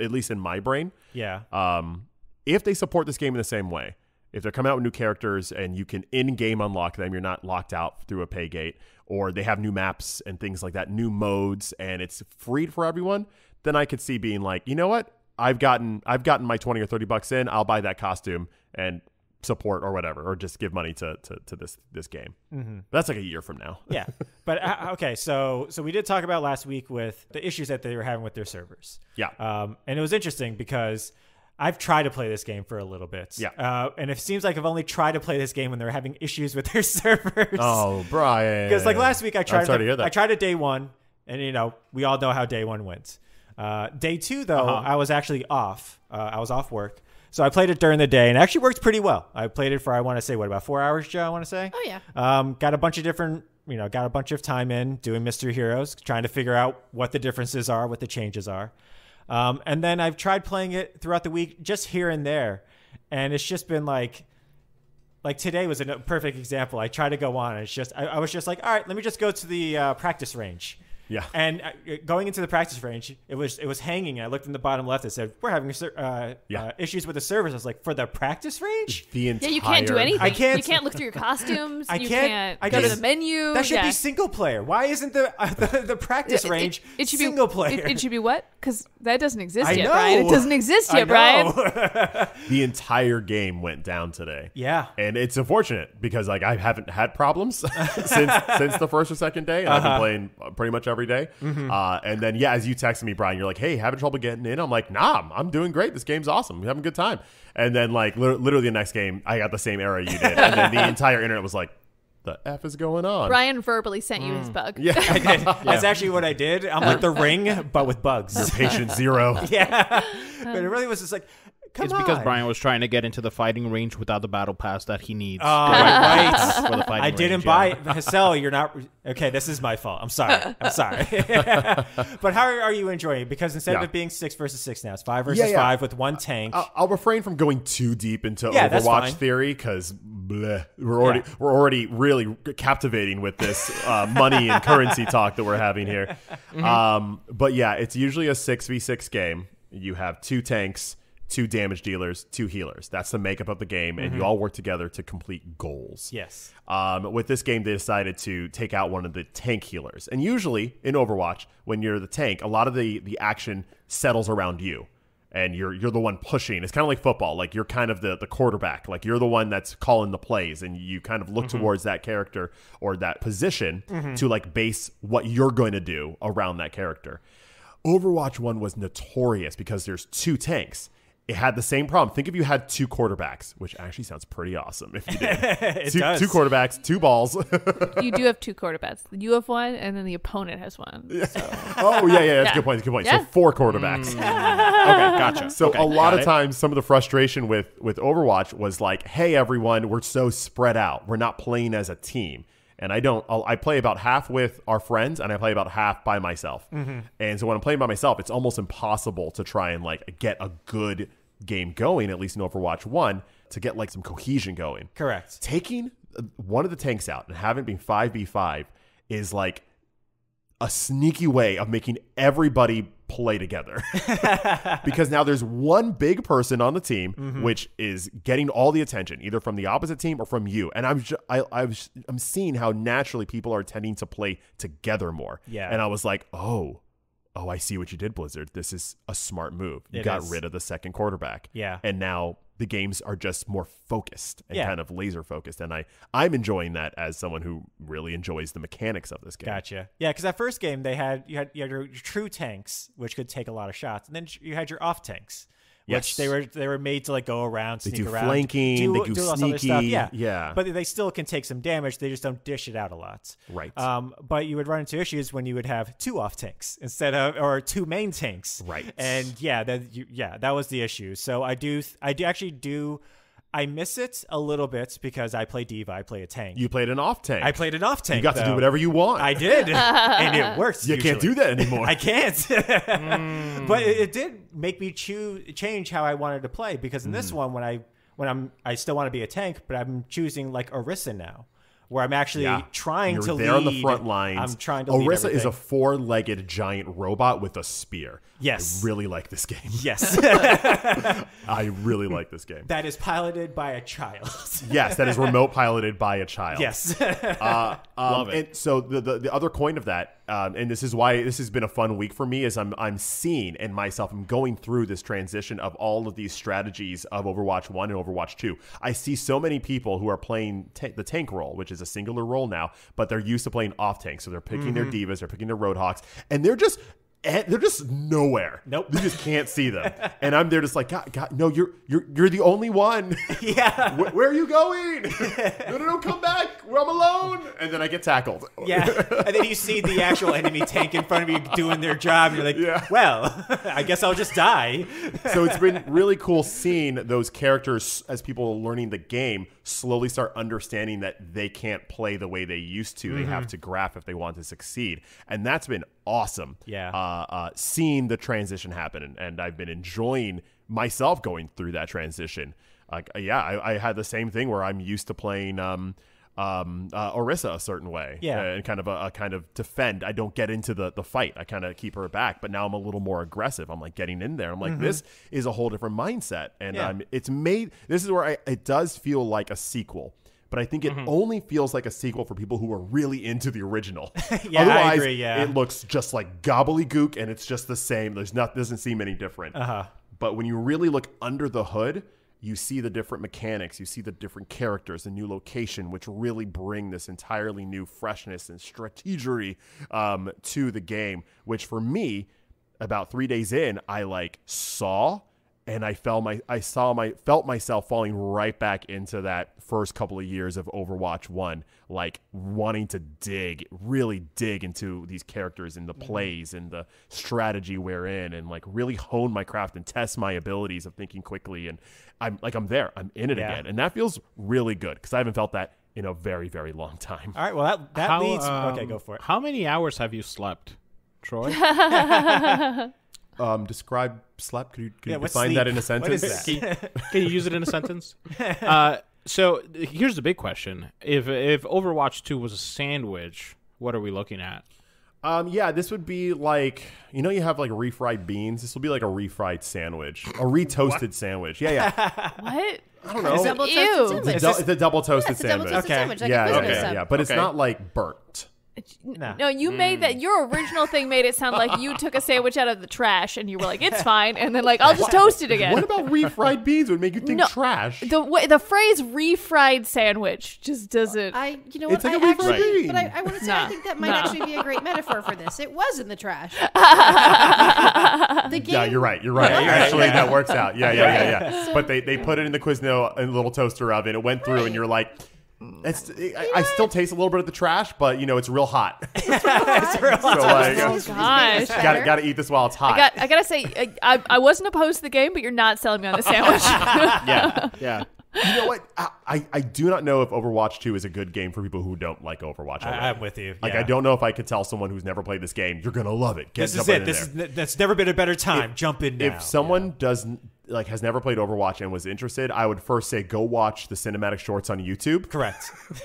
at least in my brain. yeah. Um, if they support this game in the same way, if they're coming out with new characters and you can in-game unlock them, you're not locked out through a pay gate, or they have new maps and things like that, new modes, and it's free for everyone, then I could see being like, you know what? I've gotten I've gotten my twenty or thirty bucks in. I'll buy that costume and support or whatever, or just give money to to, to this this game. Mm-hmm. That's like a year from now. yeah but uh, okay so so we did talk about last week with the issues that they were having with their servers Yeah. um and it was interesting because I've tried to play this game for a little bit. Yeah. Uh, and it seems like I've only tried to play this game when they're having issues with their servers. Oh, Brian. Because like last week I tried. I'm sorry to the- hear that. I tried it day one, and you know we all know how day one went. Uh, day two though, Uh-huh. I was actually off. Uh, I was off work, so I played it during the day, and it actually worked pretty well. I played it for I want to say what about four hours, Joe? I want to say. Oh, yeah. Um, got a bunch of different, you know, got a bunch of time in doing Mystery Heroes, trying to figure out what the differences are, what the changes are. Um, and then I've tried playing it throughout the week, just here and there, and it's just been like like today was a perfect example. I tried to go on, and it's just I, I was just like, all right, let me just go to the uh, practice range. Yeah. And uh, going into the practice range, it was it was hanging. I looked in the bottom left. It said we're having uh, Yeah. uh, issues with the servers. I was like, for the practice range, the entire Yeah, you can't do anything. I can't- You can't look through your costumes. I you can't- can't, I go to the menu. that should yeah. be single player. Why isn't the uh, the, the practice It- it- range it should single be, player? It, it should be what? Because that doesn't exist I yet, know. Brian. It doesn't exist I yet, Brian. The entire game went down today. yeah. And it's unfortunate because like I haven't had problems since since the first or second day. And I've Uh-huh. been playing uh, pretty much every day. Mm-hmm. Uh, and then yeah, as you texted me, Brian, you're like, "Hey, having trouble getting in?" I'm like, "Nah, I'm, I'm doing great. This game's awesome. We're having a good time." And then like lit- literally the next game, I got the same error you did, and then the entire internet was like, "The f is going on?" Brian verbally sent you his bug. Yeah, I did. That's actually what I did. I'm like the ring, but with bugs. patient zero. yeah. But it really was just like, come It's on. because Brian was trying to get into the fighting range without the battle pass that he needs. Oh, The right. for the fighting I didn't range, buy yeah. it. Hassel, you're not okay. This is my fault. I'm sorry. I'm sorry. but how are you enjoying it? Because instead Yeah. of it being six versus six now, it's five versus Yeah, yeah. five with one tank. I'll, I'll refrain from going too deep into Yeah, Overwatch theory because we're already Yeah. we're already really captivating with this uh, money and currency talk that we're having here. Mm-hmm. Um, but yeah, it's usually a six v six game. You have two tanks, two damage dealers, two healers. That's the makeup of the game, and you mm-hmm. all work together to complete goals. Yes. Um, with this game, they decided to take out one of the tank healers. And usually in Overwatch, when you're the tank, a lot of the, the action settles around you. And you're you're the one pushing. It's kind of like football. Like you're kind of the, the quarterback. Like you're the one that's calling the plays, and you kind of look mm-hmm. towards that character or that position mm-hmm. to like base what you're going to do around that character. Overwatch 1 was notorious because there's two tanks. It had the same problem. Think if you had two quarterbacks, which actually sounds pretty awesome if you did. It two, does. two quarterbacks, two balls. you do have two quarterbacks. You have one, and then the opponent has one. So. oh, yeah, yeah, that's Yeah. a good point. That's a good point. Yeah. So four quarterbacks. Mm. Okay, gotcha. So Okay, a lot got of it. times, some of the frustration with with Overwatch was like, "Hey, everyone, we're so spread out. We're not playing as a team." And I don't. I'll, I play about half with our friends, and I play about half by myself. Mm-hmm. And so when I'm playing by myself, it's almost impossible to try and like get a good game going. At least in Overwatch One, to get like some cohesion going. Correct. Taking uh, one of the tanks out and having it being five v five is like a sneaky way of making everybody play together because now there's one big person on the team Mm-hmm. which is getting all the attention either from the opposite team or from you and i'm ju- I, i'm seeing how naturally people are tending to play together more Yeah. and i was like oh oh i see what you did blizzard this is a smart move you It got is. rid of the second quarterback Yeah. and now the games are just more focused and Yeah. kind of laser focused and i i'm enjoying that as someone who really enjoys the mechanics of this game Gotcha. Yeah, because that first game they had you had you had your, your true tanks, which could take a lot of shots, and then you had your off tanks, Yes. which they were they were made to like go around, They sneak do around, flanking, they do this other stuff. sneaky, Yeah, yeah. But they still can take some damage. They just don't dish it out a lot. Right. Um, but you would run into issues when you would have two off tanks instead of or two main tanks. Right. And yeah, that you, yeah that was the issue. So I do I do actually do. I miss it a little bit because I play D.Va. I play a tank. you played an off tank I played an off tank. you got to do whatever you want I did, and it works. you can't do that anymore I can't. Hmm. But it, it did make me choose change how I wanted to play because in Hmm. this one, when I when I'm I still want to be a tank, but I'm choosing like Orisa now, where I'm actually Yeah. trying You're to there lead. on the front lines. I'm trying to. Orisa is a four-legged giant robot with a spear. Yes. I really like this game. yes, I really like this game. that is piloted by a child. yes, that is remote piloted by a child. yes, Uh, um, Love it. And so the, the the other coin of that, um, and this is why this has been a fun week for me, is I'm I'm seeing and myself I'm going through this transition of all of these strategies of Overwatch One and Overwatch Two. I see so many people who are playing ta- the tank role, which is a singular role now, but they're used to playing off tank, so they're picking their Mm-hmm. D.Vas, they're picking their Roadhogs, and they're just. Eh, They're just nowhere. Nope. You just can't see them, and I'm there, just like, God, God, no, you're you're you're the only one. yeah, Wh- where are you going? no, no, no, come back. I'm alone. And then I get tackled. yeah. And then you see the actual enemy tank in front of you doing their job, and you're like, Yeah. well, I guess I'll just die. so it's been really cool seeing those characters as people are learning the game slowly start understanding that they can't play the way they used to. They Mm-hmm. have to graph if they want to succeed, and that's been awesome. Yeah. uh, uh, seeing the transition happen, and, and I've been enjoying myself going through that transition. Like, uh, yeah, I, I had the same thing where I'm used to playing. Um, um, uh, Orisa a certain way, Yeah. and kind of a, a kind of defend. I don't get into the the fight. I kind of keep her back, but now I'm a little more aggressive. I'm like getting in there. I'm like, this is a whole different mindset, and Mm-hmm. Yeah. um, it's made. This is where I, it does feel like a sequel. But I think it Mm-hmm. only feels like a sequel for people who are really into the original. Yeah, I Otherwise, agree, yeah. it looks just like gobbledygook, and it's just the same. There's not doesn't seem any different. Uh-huh. But when you really look under the hood, you see the different mechanics, you see the different characters, the new location, which really bring this entirely new freshness and strategery um, to the game. Which for me, about three days in, I like saw and I felt my I saw my felt myself falling right back into that first couple of years of Overwatch 1 like wanting to dig really dig into these characters and the plays and the strategy we're in and like really hone my craft and test my abilities of thinking quickly and I'm like I'm there I'm in it Yeah. again and that feels really good cuz I haven't felt that in a very very long time All right, well that that How, leads. okay, um, go for it. How many hours have you slept, Troy? um describe slap could you, could Yeah, you what's define that in a sentence is that? Can you use it in a sentence? Uh, so here's the big question: If if Overwatch Two was a sandwich, what are we looking at? Um, yeah, this would be like you know you have like refried beans. This will be like a refried sandwich, a retoasted sandwich. Yeah, yeah. What? I don't know. Double Ew. It's a, sandwich. it's a double toasted It's a double sandwich. toasted Okay. sandwich, like yeah, a yeah, yeah, sub. yeah, but it's not like burnt. No. No, you made that. Mm. Your original thing made it sound like you took a sandwich out of the trash and you were like, "It's fine," and then like, "I'll just toast it again." What about refried beans would make you think No, trash? the way, the phrase "refried sandwich" just doesn't. I, you know It's what? like I a actually, refried bean. but I, I want to say I think that might Nah. actually be a great metaphor for this. It was in the trash. the game, yeah, you're right. You're right. Yeah, Actually, yeah. that works out. Yeah, yeah, yeah, yeah. but they, they put it in the Quizno in a little toaster oven. It went through, and you're like, it's. I, I still taste a little bit of the trash, but you know it's real hot. It's real so like, Oh, gosh. gotta gotta eat this while it's hot. I got. I gotta say, I, I, I wasn't opposed to the game, but you're not selling me on the sandwich. Yeah, yeah. you know what? I, I I do not know if Overwatch 2 is a good game for people who don't like Overwatch. I, already. I'm with you. Like yeah. I don't know if I could tell someone who's never played this game, you're gonna love it. Get This is jump it. in This there. is that's never been a better time. Jump in now. if someone doesn't like has never played Overwatch and was interested, I would first say go watch the cinematic shorts on YouTube. correct,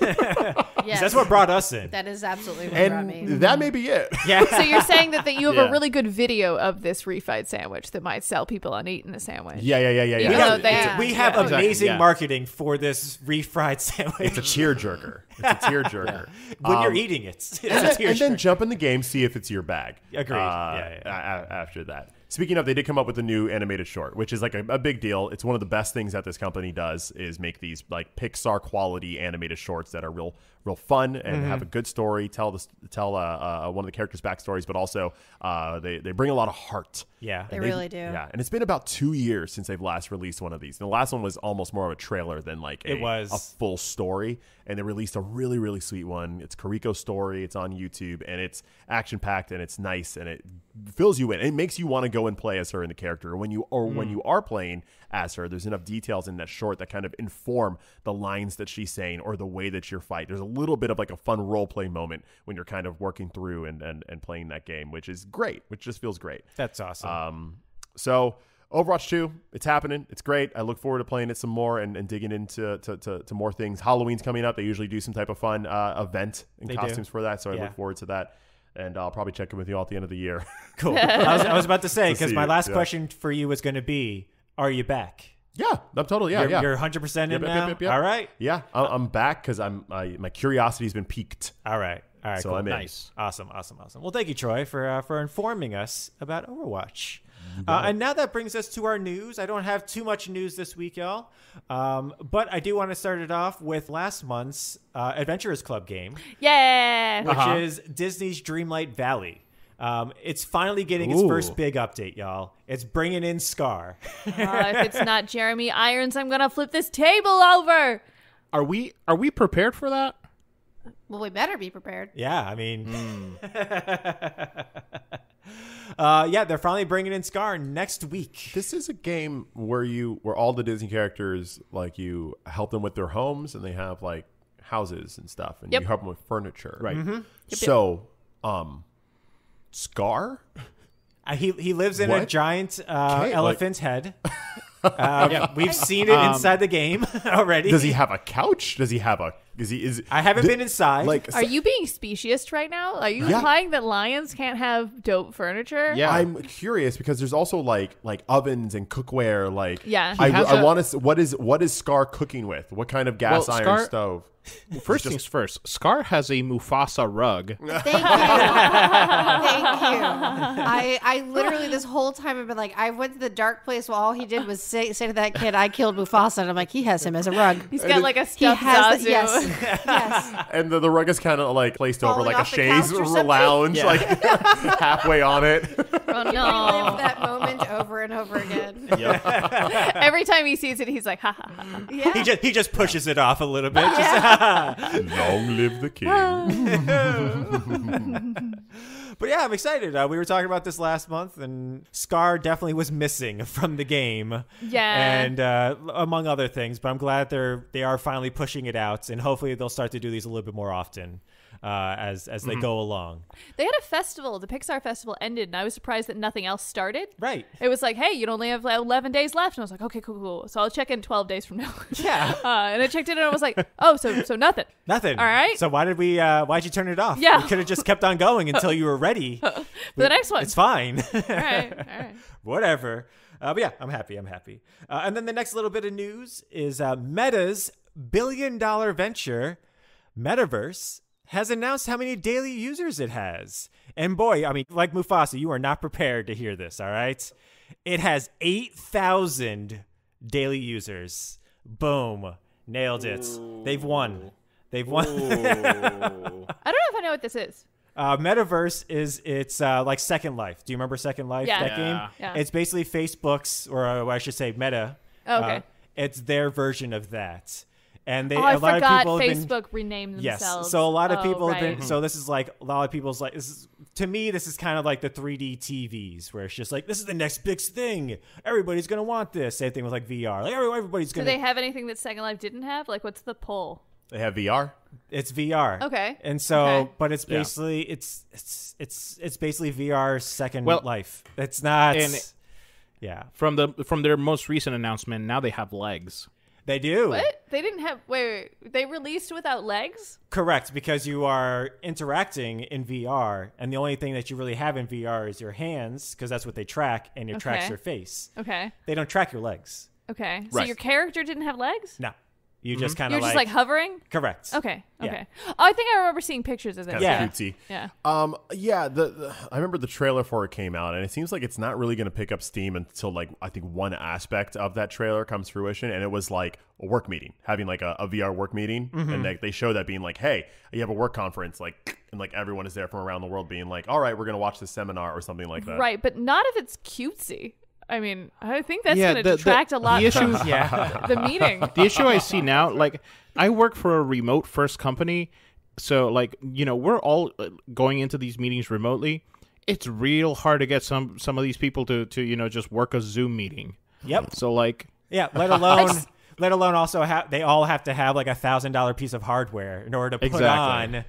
Yes, that's what brought us in. that is absolutely what brought me. And that may be it. Yeah. so you're saying that, that you have Yeah. a really good video of this refried sandwich that might sell people on eating the sandwich. Yeah, yeah, yeah, yeah, Even yeah. though they- Yeah. we have Yeah. Exactly, amazing yeah. marketing for this refried sandwich. It's a tearjerker. It's a tearjerker. when you're Um, eating it, it's and, a then, and then jump in the game, see if it's your bag. Agreed. Uh, Yeah, yeah. a- a- after that. Speaking of, they did come up with a new animated short, which is like a, a big deal. It's one of the best things that this company does is make these like Pixar quality animated shorts that are real, real fun and Mm-hmm. have a good story. Tell the tell uh, uh, one of the characters' backstories, but also uh, they they bring a lot of heart. yeah. They And really do. Yeah, and it's been about two years since they've last released one of these. And the last one was almost more of a trailer than like a, It was. a full story. And they released a really, really sweet one. It's Kiriko's story. It's on YouTube, and it's action packed, and it's nice, and it fills you in. It makes you want to go and play as her in the character. When you or when you are playing as her, there's enough details in that short that kind of inform the lines that she's saying or the way that you're fight. There's a little bit of like a fun role play moment when you're kind of working through and and, and playing that game, which is great. Which just feels great. That's awesome. Um, so Overwatch 2, it's happening. It's great. I look forward to playing it some more and, and digging into to, to, to more things. Halloween's coming up. They usually do some type of fun uh, event and They do. costumes for that. So I look forward to that. And I'll probably check in with you all at the end of the year. cool. I was, I was about to say because my last yeah. question for you was going to be, "Are you back? yeah, I'm totally, yeah, you're, yeah. you're 100 percent in Yep, yep, now. yep, yep, yep. All right. yeah, I- I'm back because I'm my, my curiosity's been piqued. All right. All right. So cool. I'm in. Nice. Awesome, awesome, awesome. Well, thank you, Troy, for uh, for informing us about Overwatch. Uh, and now that brings us to our news. I don't have too much news this week, y'all, um, but I do want to start it off with last month's uh, Adventurers Club game, Yeah. which Uh-huh. is Disney's Dreamlight Valley. Um, it's finally getting its first big update, y'all. It's bringing in Scar. Uh, if it's not Jeremy Irons, I'm gonna flip this table over. Are we are we prepared for that? Well, we better be prepared. Yeah, I mean, Hmm. uh, yeah, they're finally bringing in Scar next week. This is a game where you where all the Disney characters like you help them with their homes and they have like houses and stuff and Yep. you help them with furniture. Right. So, um, Scar. Uh, he he lives in a What? giant uh, Okay, like- elephant's head. Uh, We've seen it inside the game already. Does he have a couch? Does he have a? Is he? Is I haven't been inside. Like, Are you being specious right now? Are you Yeah. implying that lions can't have dope furniture? Yeah. I'm curious because there's also like like ovens and cookware. Like, Yeah. I, He has I a- want to. What is what is Scar cooking with? What kind of gas Well, iron Scar- stove? First things first, Scar has a Mufasa rug. Thank you. Thank you. I, I literally this whole time have been like, I went to the dark place while all he did was say, say to that kid, I killed Mufasa. And I'm like, he has him as a rug. He's got like a He stuffed has Zazu. the, yes. yes. And the, the rug is kind of like placed over like a chaise or lounge, Yeah. like halfway on it. Oh Relive no! that moment over and over again. Every time he sees it, he's like, ha ha ha. ha. Yeah. he just he just pushes it off a little bit. Just- Long live the king. but yeah, I'm excited. Uh, we were talking about this last month, and Scar definitely was missing from the game. Yeah. and uh, among other things. But I'm glad they're they are finally pushing it out, and hopefully they'll start to do these a little bit more often. Uh, as as they go along. They had a festival. The Pixar festival ended, and I was surprised that nothing else started. Right. It was like, hey, you only have like, 11 days left. And I was like, okay, cool, cool. So I'll check in 12 days from now. Yeah. Uh, and I checked in and I was like, oh, so so nothing. Nothing. All right. So why did we? Uh, why'd you turn it off? Yeah. You could have just kept on going until you were ready. For the next one. It's fine. all right, all right. Whatever. Uh, but yeah, I'm happy. I'm happy. Uh, and then the next little bit of news is uh, Meta's billion dollar venture, Metaverse, has announced how many daily users it has. And boy, I mean, like Mufasa, you are not prepared to hear this, all right? It has 8,000 daily users. Boom. Nailed it. They've won. They've won. I don't know if I know what this is. Uh, Metaverse is it's uh, like Second Life. Do you remember Second Life? Yeah. That game. Yeah. Yeah. It's basically Facebook's, or uh, I should say, Meta. Oh, okay. Uh, it's their version of that, and they oh, I a lot forgot of people have been Facebook renamed yes. themselves. So a lot of Oh, people have right. been. So mm-hmm. this is like a lot of people's like this is to me. This is kind of like the 3D TVs where it's just like this is the next big thing. Everybody's gonna want this. Same thing with like VR. Like everybody's gonna. Do they have anything that Second Life didn't have? Like, what's the pull? They have VR. It's VR. Okay. And so, Okay. but it's Yeah. basically it's it's it's it's basically VR second Well, life. It's not. and- yeah, From the from their most recent announcement, now they have legs. They do. What? They didn't have. Wait, wait, they released without legs? Correct, because you are interacting in VR, and the only thing that you really have in VR is your hands, because that's what they track, and it tracks your face. Okay. They don't track your legs. Okay. So your character didn't have legs? No, you just kind of You're of just like hovering? correct. Okay. Yeah. Okay. Oh, I think I remember seeing pictures of this. Kind of Yeah. cutesy. Yeah. Um, yeah, the, the I remember the trailer for it came out, and it seems like it's not really going to pick up steam until like I think one aspect of that trailer comes fruition, and it was like a work meeting, having like a, a VR work meeting, and they, they show that being like, hey, you have a work conference, like, and like everyone is there from around the world, being like, all right, we're going to watch this seminar or something like that. Right, but not if it's cutesy. I mean, I think that's Yeah, going to the- the- a lot the from issue- Yeah, the meeting. the issue I see now, like I work for a remote first company, so like you know we're all uh, going into these meetings remotely. It's real hard to get some some of these people to to you know just work a Zoom meeting. yep, So like yeah. Let alone, let alone also have they all have to have like a thousand dollar piece of hardware in order to put Exactly. on,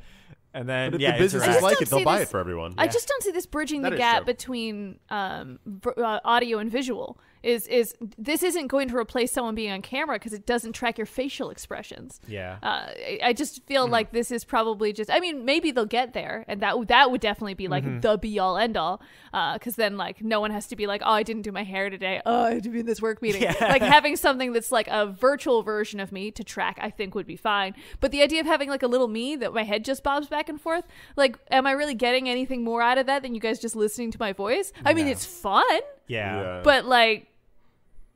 and then But if yeah, the businesses like it, they'll see buy this- it for everyone. I just don't see this bridging That the gap true. between um, uh, audio and visual. Is is this isn't going to replace someone being on camera because it doesn't track your facial expressions. Yeah. Uh, I, I just feel mm-hmm. like this is probably just. I mean, maybe they'll get there, and that would- that would definitely be like mm-hmm. the be all end all. Because uh, then, like, no one has to be like, "Oh, I didn't do my hair today. Oh, I had to be in this work meeting." Like having something that's like a virtual version of me to track, I think would be fine. But the idea of having like a little me that my head just bobs back and forth, like, am I really getting anything more out of that than you guys just listening to my voice? I mean, it's fun, yeah. Yeah. but like.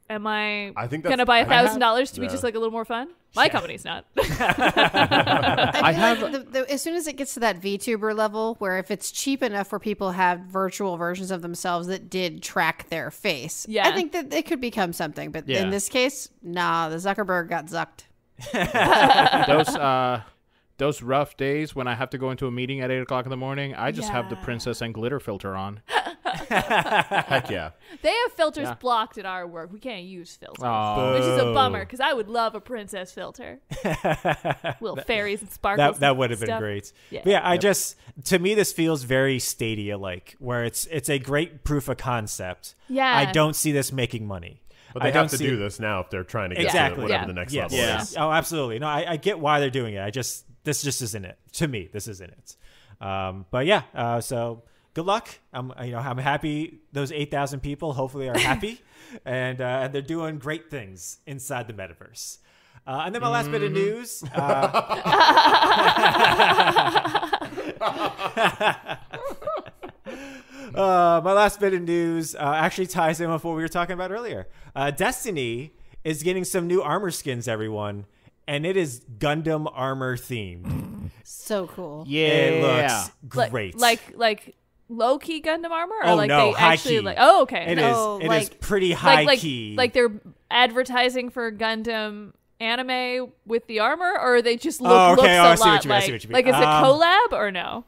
Am I, I think gonna buy a thousand dollars to be yeah. just like a little more fun? My company's not. I, I feel have- like the, the, as soon as it gets to that VTuber level, where if it's cheap enough where people have virtual versions of themselves that did track their face, Yeah. I think that it could become something. But Yeah. in this case, nah, the Zuckerberg got zucked. those uh those rough days when I have to go into a meeting at eight o'clock in the morning, I just have the princess and glitter filter on. Heck yeah. They have filters Yeah. blocked at our work. We can't use filters. Oh, Which is a bummer because I would love a princess filter. Little fairies and sparkles. that that would have been great. Yeah. But yeah, I just to me this feels very Stadia like, where it's it's a great proof of concept. Yeah. I don't see this making money. But they I don't have to see do this now if they're trying to get Exactly. to whatever Yeah. the next Yes. level Yeah. is. Oh, absolutely. No, I, I get why they're doing it. I just this just isn't it to me. This isn't it. Um, but yeah. Uh, so good luck. I'm you know I'm happy. Those eight thousand people hopefully are happy, and uh, and they're doing great things inside the metaverse. Uh, and then my last bit of news. Uh, Uh, my last bit of news uh, actually ties in with what we were talking about earlier. Uh, Destiny is getting some new armor skins, everyone, and it is Gundam armor themed. So cool. yeah. It looks Like- great. Like like low key Gundam armor, or Oh, like no, they high actually key. like. Oh, okay. it No. is. No, It is like- pretty high like like key. like they're advertising for Gundam anime with the armor, or they just look Oh, okay. looks Oh, I a lot mean. Like see what you mean. like is it Um, collab or no?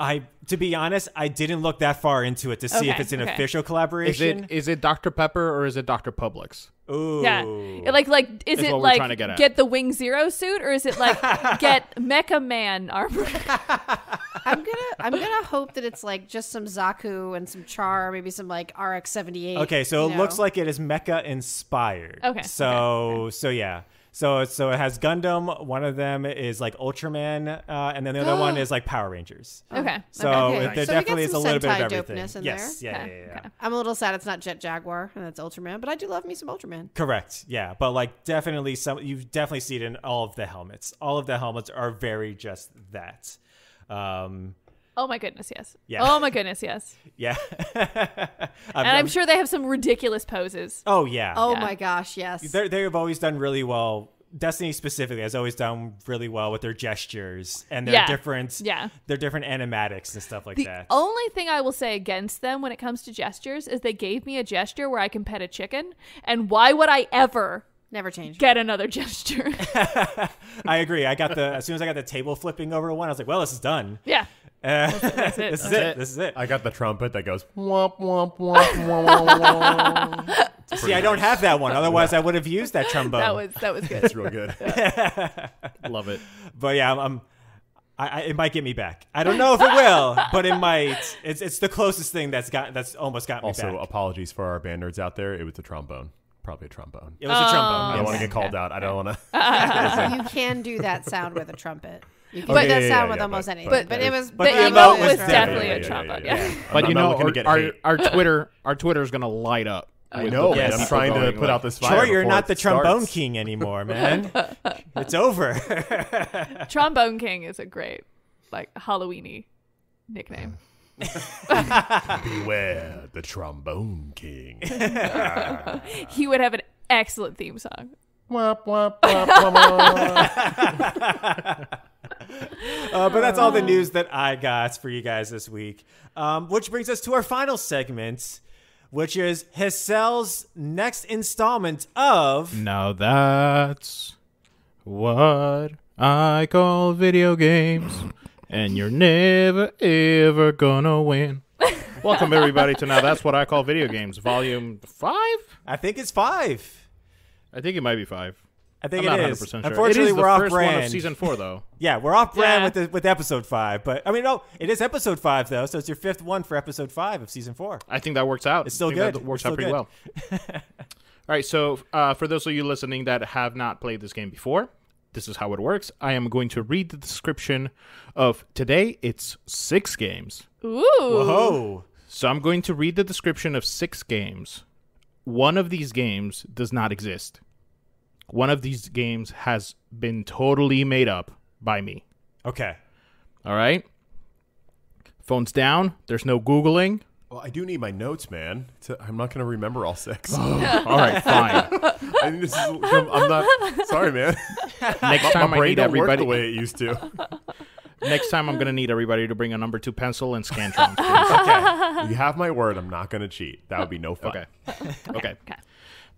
I, to be honest, I didn't look that far into it to see if it's an okay. official collaboration. Is it is it Dr Pepper or is it Dr Publix? Ooh. Yeah. It, like like is Is it what we're like trying to get at. the Wing Zero suit or is it like get Mecha Man armor? I'm gonna I'm gonna hope that it's like just some Zaku and some Char, maybe some like RX seventy eight. Okay, so it looks like it is mecha inspired. Okay, So so yeah. So so it has Gundam. One of them is like Ultraman, uh, and then the other one is like Power Rangers. okay. So Okay. it- So there we got definitely is a some little bit of everything. dopeness in yes, there. yeah, Okay, yeah, yeah, yeah. I'm a little sad it's not Jet Jaguar and it's Ultraman, but I do love me some Ultraman. Correct. Yeah, but like definitely some you definitely see it in all of the helmets. All of the helmets are very just that. Um, Oh my goodness, yes. Yeah. Oh my goodness, yes. yeah. And I'm sure they have some ridiculous poses. Oh yeah. Oh Yeah. my gosh, yes. They're, they've always done really well. Destiny specifically has always done really well with their gestures and their Yeah. different, Yeah. their different animatics and stuff like The that. The only thing I will say against them when it comes to gestures is they gave me a gesture where I can pet a chicken, and why would I ever Never change. get another gesture? I agree. I got the as soon as I got the table flipping over one, I was like, well, this is done. yeah. Uh, That's it. this is That's it. it. This is it. I got the trumpet that goes womp womp womp womp womp. womp. See, I don't have that one. Otherwise, I would have used that trombone. That was that was good. It's real good. Love it. But yeah, I'm. I'm I, I, it might get me back. I don't know if it will, but it might. It's it's the closest thing that's got that's almost got me Also, back. apologies for our band nerds out there. It was a trombone. Probably a trombone. It was a trombone. Oh, I don't want to get called out. I don't want to. Uh, you can do that sound with a trumpet. You can Okay, do that yeah, sound yeah, with yeah, almost but- anything. but- But, it was but the the emote emote was was definitely yeah, a yeah, trombone. yeah, Yeah. yeah. But I'm you know, looking our, get our, hate. our Twitter, our Twitter's gonna light up. I with know, the man. Yes. I'm people trying to going, put like, out this fire. Troy, you're before not it the trombone starts. king anymore, man. it's over. Trombone King is a great like Halloweeny nickname. Beware the trombone king. He would have an excellent theme song. Womp, womp, womp, womp, womp. Uh, but that's all the news that I got for you guys this week. Um, which brings us to our final segment, which is Hassel's next installment of. Now that's what I call video games, and you're never ever gonna win. Welcome everybody to Now That's What I Call Video Games, Volume Five. I think it's five. I think it might be five. I think I'm it not is. 100% sure. Unfortunately, it is we're the off first brand. one of season four, though. Yeah, we're off brand Yeah. with the, with episode five. But I mean, no, it is episode five though, so it's your fifth one for episode five of season four. I think that works out. It's still I think good. That works out still pretty well. All right, so uh, for those of you listening that have not played this game before, this is how it works. I am going to read the description of today. It's six games. Ooh. Whoa! So I'm going to read the description of six games. One of these games does not exist. One of these games has been totally made up by me. Okay. All right? Phones down. There's no Googling. Well, I do need my notes, man. To, I'm not going to remember all six. All right, fine. I think this is, I'm not. Sorry, man. Next time My I need don't work everybody. the way it used to. Next time I'm gonna need everybody to bring a number two pencil and Scantron. please. You have my word. I'm not going to cheat. That would be no fun. okay. Okay. Okay.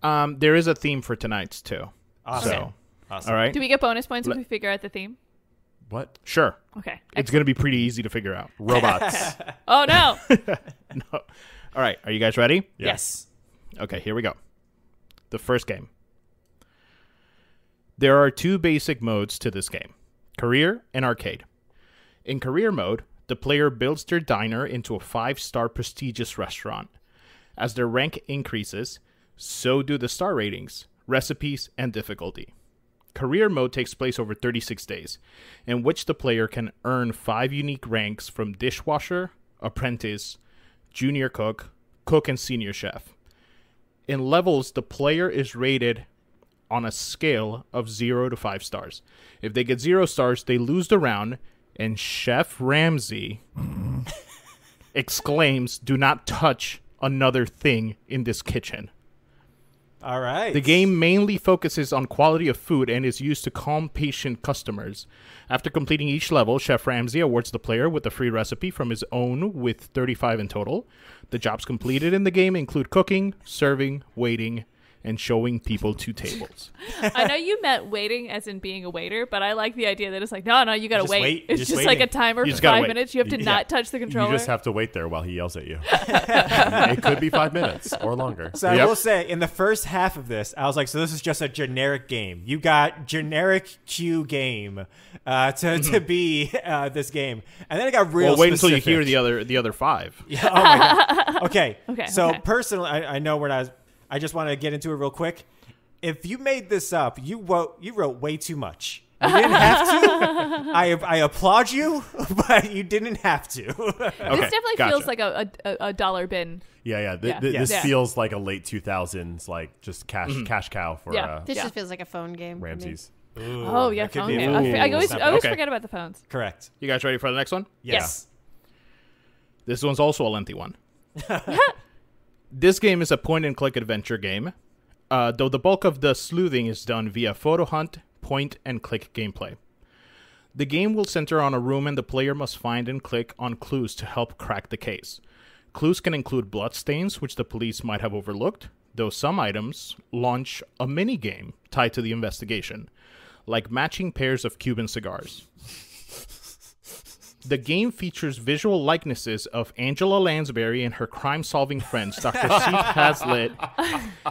Um, there is a theme for tonight's too. Awesome. So, Awesome. all right. Do we get bonus points if we figure out the theme? What? Sure. Okay. It's gonna be pretty easy to figure out. Robots. Oh no. no. All right. Are you guys ready? Yes. Okay. Here we go. The first game. There are two basic modes to this game: career and arcade. In career mode, the player builds their diner into a five-star prestigious restaurant. As their rank increases, so do the star ratings, recipes, and difficulty. Career mode takes place over 36 days, in which the player can earn five unique ranks from dishwasher, apprentice, junior cook, cook, and senior chef. In levels, the player is rated on a scale of 0 to 5 stars. If they get 0 stars, they lose the round, and Chef Ramsay mm-hmm. exclaims, Do not touch another thing in this kitchen. All right. The game mainly focuses on quality of food and is used to calm patient customers. After completing each level, Chef Ramsay awards the player with a free recipe from his own with 35 in total. The jobs completed in the game include cooking, serving, waiting, and showing people to tables. I know you meant waiting as in being a waiter, but I like the idea that it's like, no, no, you gotta wait. wait, It's just just, like a timer You for five wait. minutes. You have to Yeah. not touch the controller. You just have to wait there while he yells at you. it could be five minutes or longer. So I will say, in the first half of this, I was like, so this is just a generic game. You got generic Q game uh, to, to be uh, this game. And then it got real well, wait until you hear the other the other five. Yeah, oh my god. Okay. Okay, So okay. personally, I, I know we're not. I just want to get into it real quick. If you made this up, you wrote you wrote way too much. You didn't have to. I I applaud you, but you didn't have to. This definitely gotcha. feels like a, a, a dollar bin. Yeah, yeah. Th- Yeah. th- Yeah. This Yeah. feels like a late 2000s, like just cash cash cow for Yeah. uh, This Yeah. just feels like a phone game. to me. Ramses. oh yeah, phone game. phone I, always, I always Okay. forget about the phones. Correct. You guys ready for the next one? Yes. This one's also a lengthy one. this game is a point and click adventure game, uh, though the bulk of the sleuthing is done via photo hunt, point and click gameplay. The game will center on a room and the player must find and click on clues to help crack the case. Clues can include bloodstains, which the police might have overlooked, though some items launch a mini game tied to the investigation, like matching pairs of Cuban cigars. The game features visual likenesses of Angela Lansbury and her crime solving friends, Dr. Steve Hazlitt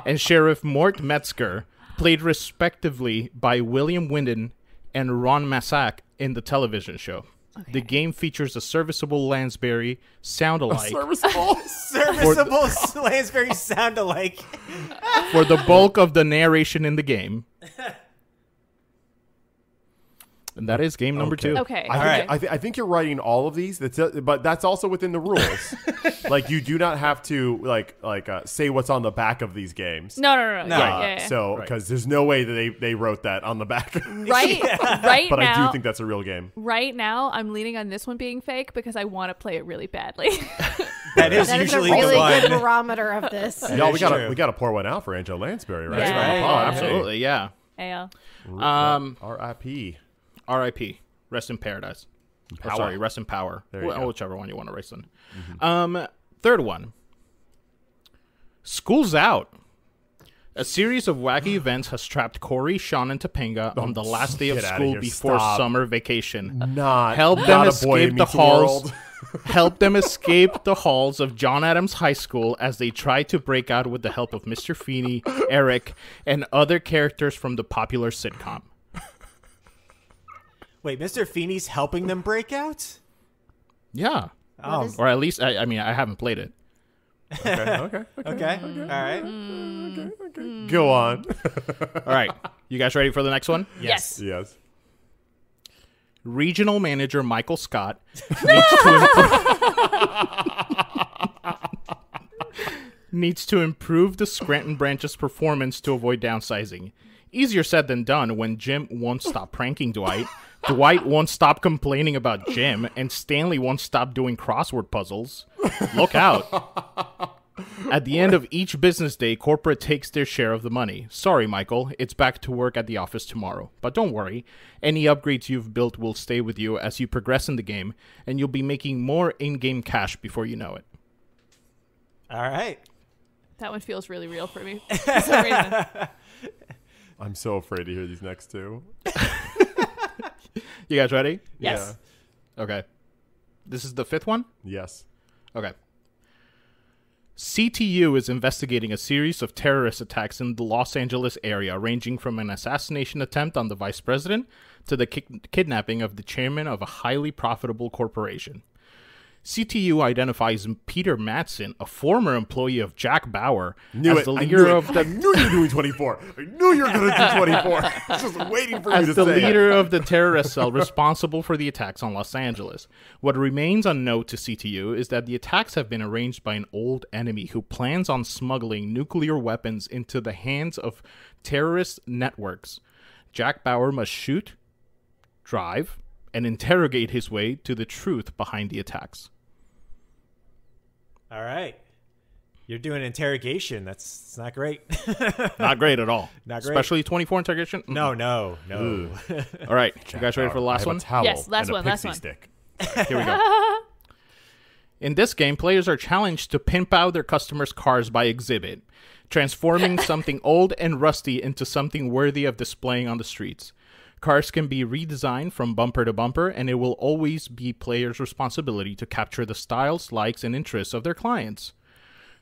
and Sheriff Mort Metzger, played respectively by William Windom and Ron Masak in the television show. The game features a serviceable Lansbury sound alike Serviceable. Serviceable Lansbury sound alike. for the bulk of the narration in the game. And that is game number two. Okay. I think, right. I, th- I think you're writing all of these. That's uh, but that's also within the rules. like you do not have to like like uh, say what's on the back of these games. No, no, no, no. No. Yeah, Uh, yeah, yeah. So Right. because there's no way that they they wrote that on the back. right, right but now, I do think that's a real game. right now, I'm leaning on this one being fake because I want to play it really badly. That is That is a really the good barometer of this. Y'all, we gotta true. we gotta pour one out for Angela Lansbury, right? Yeah. On right. Oh, absolutely, yeah. AL. Um, R.I.P. R.I.P. Rest in paradise. Or Power. sorry, rest in power. There go. Whichever one you want to race in. Um, third one. School's out. A series of wacky events has trapped Corey, Sean, and Topanga on the last day of get school here. before Stop. summer vacation. Not Help them not boy escape the halls. help them escape the halls of John Adams High School as they try to break out with the help of Mr. Feeney, Eric, and other characters from the popular sitcom. Wait, Mr. Feeney's helping them break out? Yeah. Oh, is- Or at least, I, I mean, I haven't played it. okay, okay, okay. okay. All right. Mm-hmm. Go on. All right. You guys ready for the next one? Yes. yes. Regional manager Michael Scott needs to improve, needs to improve the Scranton branch's performance to avoid downsizing. Easier said than done when Jim won't stop pranking Dwight, Dwight won't stop complaining about Jim, and Stanley won't stop doing crossword puzzles. Look out. At the end of each business day, corporate takes their share of the money. Sorry, Michael, it's back to work at the office tomorrow. But don't worry, any upgrades you've built will stay with you as you progress in the game, and you'll be making more in game cash before you know it. All right. That one feels really real for me for some reason. I'm so afraid to hear these next two. You guys ready? Yes. Okay. This is the fifth one? Yes. Okay. CTU is investigating a series of terrorist attacks in the Los Angeles area, ranging from an assassination attempt on the vice president to the ki- kidnapping of the chairman of a highly profitable corporation. CTU identifies Peter Madsen, a former employee of Jack Bauer, Knew as it. the leader of the I knew you were doing 24. I knew you were going to do 24. I was just waiting for you as to the say it. leader of the terrorist cell responsible for the attacks on Los Angeles. What remains unknown to CTU is that the attacks have been arranged by an old enemy who plans on smuggling nuclear weapons into the hands of terrorist networks. Jack Bauer must shoot, drive, and interrogate his way to the truth behind the attacks. All right. You're doing interrogation. That's it's not great. Not great at all. Not great. Especially 24 interrogation. Mm. no, no, no. All right. You guys ready for the last one? towel Yes, last one, last one. Stick. Here we go. In this game, players are challenged to pimp out their customers' cars by exhibit, transforming something old and rusty into something worthy of displaying on the streets. Cars can be redesigned from bumper to bumper, and it will always be players' responsibility to capture the styles, likes, and interests of their clients.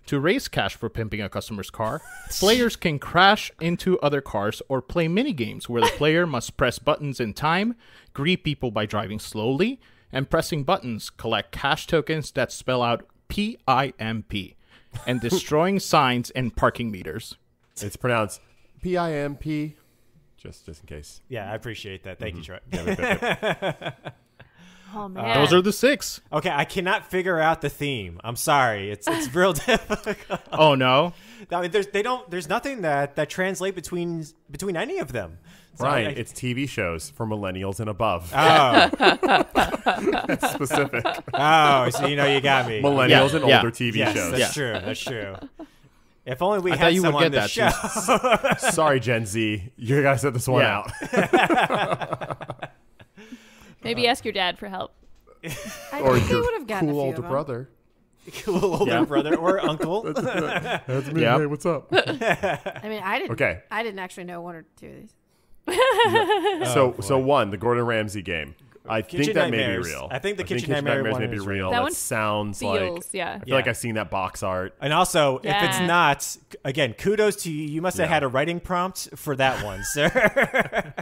To raise cash for pimping a customer's car, players can crash into other cars or play mini games where the player must press buttons in time, greet people by driving slowly, and pressing buttons collect cash tokens that spell out PIMP and destroying signs and parking meters. It's pronounced P I M P. Just just in case. Yeah, I appreciate that. Thank you, mm-hmm. Troy. Oh uh, man. Those are the six. Okay, I cannot figure out the theme. I'm sorry. It's it's real difficult. Oh no. I mean, there's they don't there's nothing that that translate between between any of them. So Brian, I- it's TV shows for millennials and above. oh Specific. oh, so you know you got me. millennials Yeah, and yeah. older TV Yes, shows. that's Yeah. true. That's true. If only we I had thought you would someone on get this that, show. Sorry, Gen Z. You gotta set this one Yeah. out. Maybe ask your dad for help. I or think they your would have gotten cool a few older of them. brother. cool older Yeah. brother or uncle. That's me. Yeah. Hey, what's up? I mean, I didn't. Okay. I didn't actually know one or two of these. so oh, so one, the Gordon Ramsay game. I Kitchen think that may be Nightmares. real. I think the Kitchen Nightmare Nightmares one may be is real. real. That That, one sounds like. Feels, yeah. I feel like Yeah. I've seen that box art. And also, if it's Yeah. not, again, kudos to you. You must have Yeah. had a writing prompt for that one, sir.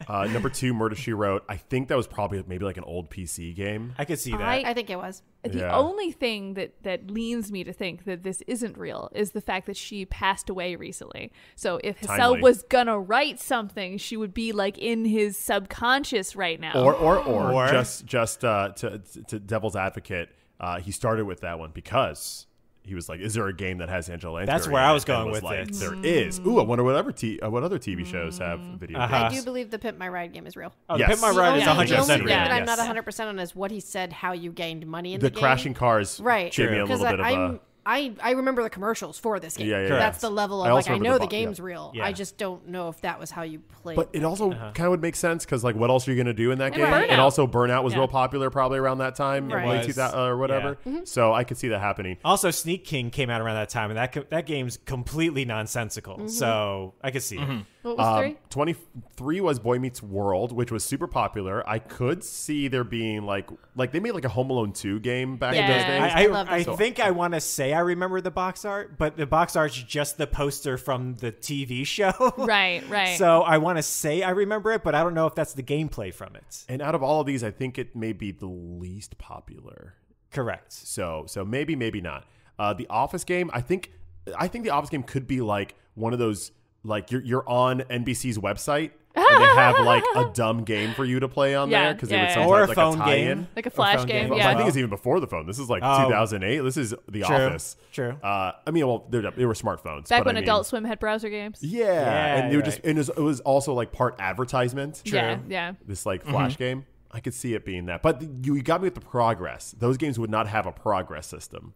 Uh, number two, Murder She Wrote. I think that was probably maybe like an old PC game. I could see that. I- I think it was. The Yeah. only thing that that leans me to think that this isn't real is the fact that she passed away recently. So if Hassel Timely. was gonna write something, she would be like in his subconscious right now. Or or or, Or- just just uh, to, to devil's advocate, uh, he started with that one because he was like, "Is there a game that has Angela Lansbury?" That's where I was And going was with like, it. There is. Ooh, I wonder what other t- uh, what other TV shows have video. Uh-huh. I do believe the Pimp My Ride game is real. oh, the Yes. Pimp My Ride only- is Yeah, 100 The only percent thing real. that I'm yes. not 100 percent on is what he said how you gained money in the the, game. crashing cars, Right. gave me a Because little bit of I'm, a. I I remember the commercials for this game. Yeah, yeah, yeah. That's the level of also like I know the the, bo- yeah. game's real. Yeah. I just don't know if that was how you played. But it also Uh-huh. kind of would make sense because, like, what else are you going to do in that And game? Burnout. And also, Burnout was Yeah. real popular probably around that time, Right. late 2000 or uh, whatever. Mm-hmm. So I could see that happening. Also, Sneak King came out around that time, and that co- that game's completely nonsensical. Mm-hmm. So I could see it. Mm-hmm. What was Um, three? 23 was Boy Meets World, which was super popular. I could see there being like like they made like a Home Alone 2 game back in Yeah. those days. I, I, love I those. think I want to say I remember the box art, but the box art's just the poster from the TV show. Right, right. So I want to say I remember it, but I don't know if that's the gameplay from it. and out of all of these, I think it may be the least popular. Correct. So so maybe maybe not. Uh, the Office game, I think I think the Office game could be like one of those like you're you're on NBC's website and they have like a dumb game for you to play on Yeah, there because yeah, they would yeah. sometimes Or a like phone a tie-in. game. like a flash phone game, game. Yeah. I think it's even before the phone. This is like Oh. 2008. This is The True. Office. True. Uh, I mean, well, they they were smartphones. Back but when I mean, Adult Swim had browser games. Yeah, Yeah, and they you're were just and it was, it was also like part advertisement. Yeah, yeah. This like flash game. I could see it being that, but you, you got me with the progress. Those games would not have a progress system,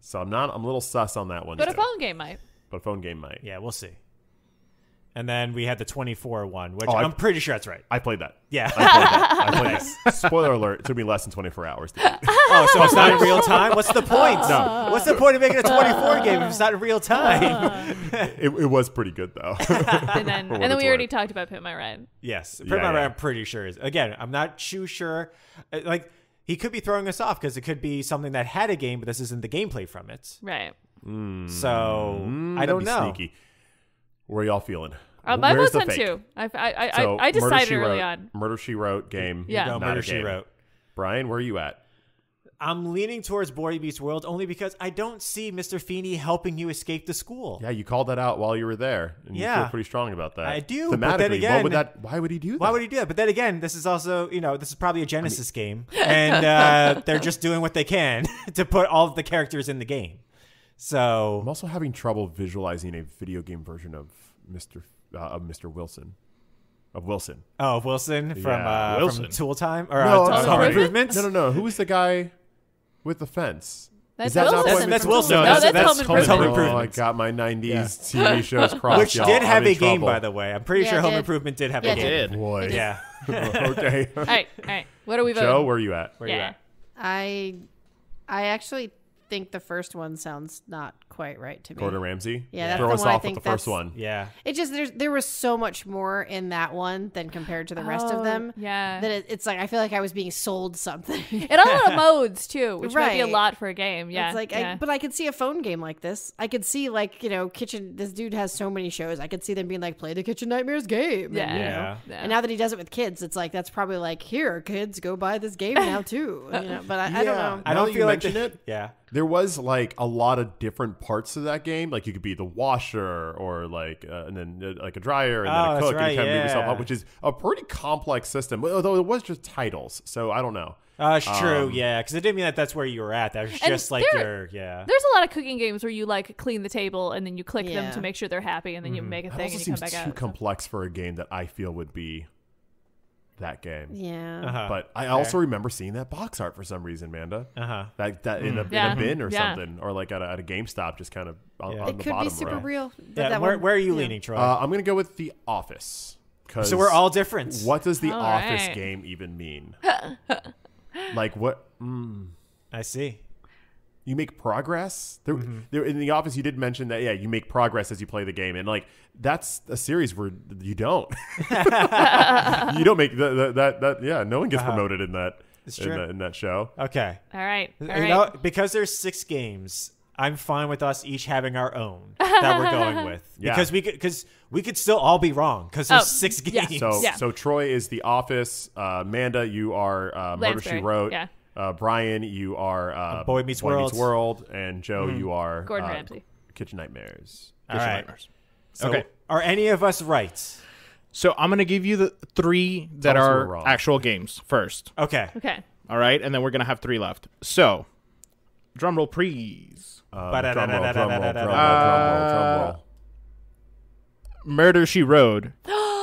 so I'm not. I'm a little sus on that one. But a phone game might. but a phone game might. Yeah, we'll see. And then we had the 24 one, which Oh, I- I'm pretty sure that's right. I played that. Yeah. I played that. I played that. Spoiler alert: It took me less than 24 hours. To beat. oh, so it's not in real time? What's the point? No. What's the point of making a 24 game if it's not in real time? it, it was pretty good though. And then what and then it's we already worth. talked about Pimp My Ride. yes. Yeah, Pretty much yeah. I'm pretty sure is. Again, I'm not too sure. Uh, Like, he could be throwing us off because it could be something that had a game, but this isn't the gameplay from it. Right. So Mm, I that'd don't be know. Sneaky. Where y'all feeling? Uh, my Where's vote's on fake? two. I, I, I, So, I, I decided early Wrote- on. Murder She Wrote game. Yeah. No, not Murder She game. Wrote. Brian, where are you at? I'm leaning towards Boy Meets World only because I don't see Mr. Feeney helping you escape the school. Yeah, you called that out while you were there, and you feel pretty strong about that. I do, but Thematically, then what again- would that? Why would he do that? Why would he do that? But then again, this is also, you know, this is probably a Genesis game, and uh, they're just doing what they can to put all of the characters in the game. I'm also having trouble visualizing a video game version of Mr. Uh, of Mr. Wilson, of Wilson. Oh, Wilson from Yeah, uh, Wilson. from Tool Time or No, uh, Home sorry. Improvement. No, no, no. Who was the guy with the fence? That's Is that Wilson. Boy That's Wilson. World? No, that's, that's that's Home Home Improvement. Improvement. Oh, I got my '90s TV shows crossed. Which y'all. did I'm have a game, trouble. by the way. I'm pretty Yeah, sure Home. Improvement did have Yeah, a game. Did. Boy. Yeah. okay. All right, all right. What are we voting? Joe, where are you at? Where you at? I I actually think the first one sounds not quite right to me. Gordon Ramsay. Yeah, that's Throw the us one I off think with the first that's- one. Yeah. It just there's there was so much more in that one than compared to the rest Oh, of them. yeah. That it, it's like I feel like I was being sold something. It had a lot of modes too, which might be a Right. lot for a game. Yeah, It's like, yeah. I, but I could see a phone game like this. I could see like you know, kitchen. This dude has so many shows. I could see them being like, play the Kitchen Nightmares game. and, Yeah. you know. Yeah. Yeah. And now that he does it with kids, it's like that's probably like, here, kids, go buy this game now too. You know, but I, I don't know. I Now don't that you feel like mention the- it, Yeah. There was like a lot of different parts of that game. Like you could be the washer or like, uh, and then uh, like a dryer and Oh, then a that's cook and right, you kind of move yourself up, which is a pretty complex system. Although it was just titles, so I don't know. Uh, it's true. Um, yeah. Because it didn't mean that that's where you were at. That was just like there- your, yeah. There's a lot of cooking games where you like clean the table and then you click them to make sure they're happy and then you make a That thing also and you come seems back too out. complex for a game that I feel would be that game. Yeah. Uh-huh. But I also remember seeing that box art for some reason, Manda. Uh-huh. That that in, a, in a bin or Yeah. something, or like at a, at a GameStop, just kind of on, Yeah. on It the could be super row. real. Yeah. that Where, where are you yeah. leaning, Troy? Uh, I'm gonna go with The Office. 'cause so we're all different. What does The All Office right. game even mean? like what? Mm, I see. You make progress. There, Mm-hmm. there in The Office, you did mention that. Yeah, you make progress as you play the game, and like that's a series where you don't. you don't make that, that, that, that. Yeah, no one gets promoted in that. It's in true. that, in that show. Okay. All right. All you know, because there's six games, I'm fine with us each having our own that we're going with. Yeah. Because we could, because we could still all be wrong because there's Oh, six yeah. games. So, Yeah. so Troy is The Office. Uh, Amanda, you are uh, Murder She Wrote. yeah. Uh, Brian, you are uh, Boy Meets World. Meets World, and Joe, mm-hmm. you are Gordon uh, Ramsay. Kitchen Nightmares. Kitchen. Nightmares. So Okay. Are any of us right? So I'm gonna give you the three that Tell are wrong. actual games first. Okay. Okay. All right, and then we're gonna have three left. So, drum roll, please. Uh, drum roll, drum roll, drum roll. Uh, Murder She Wrote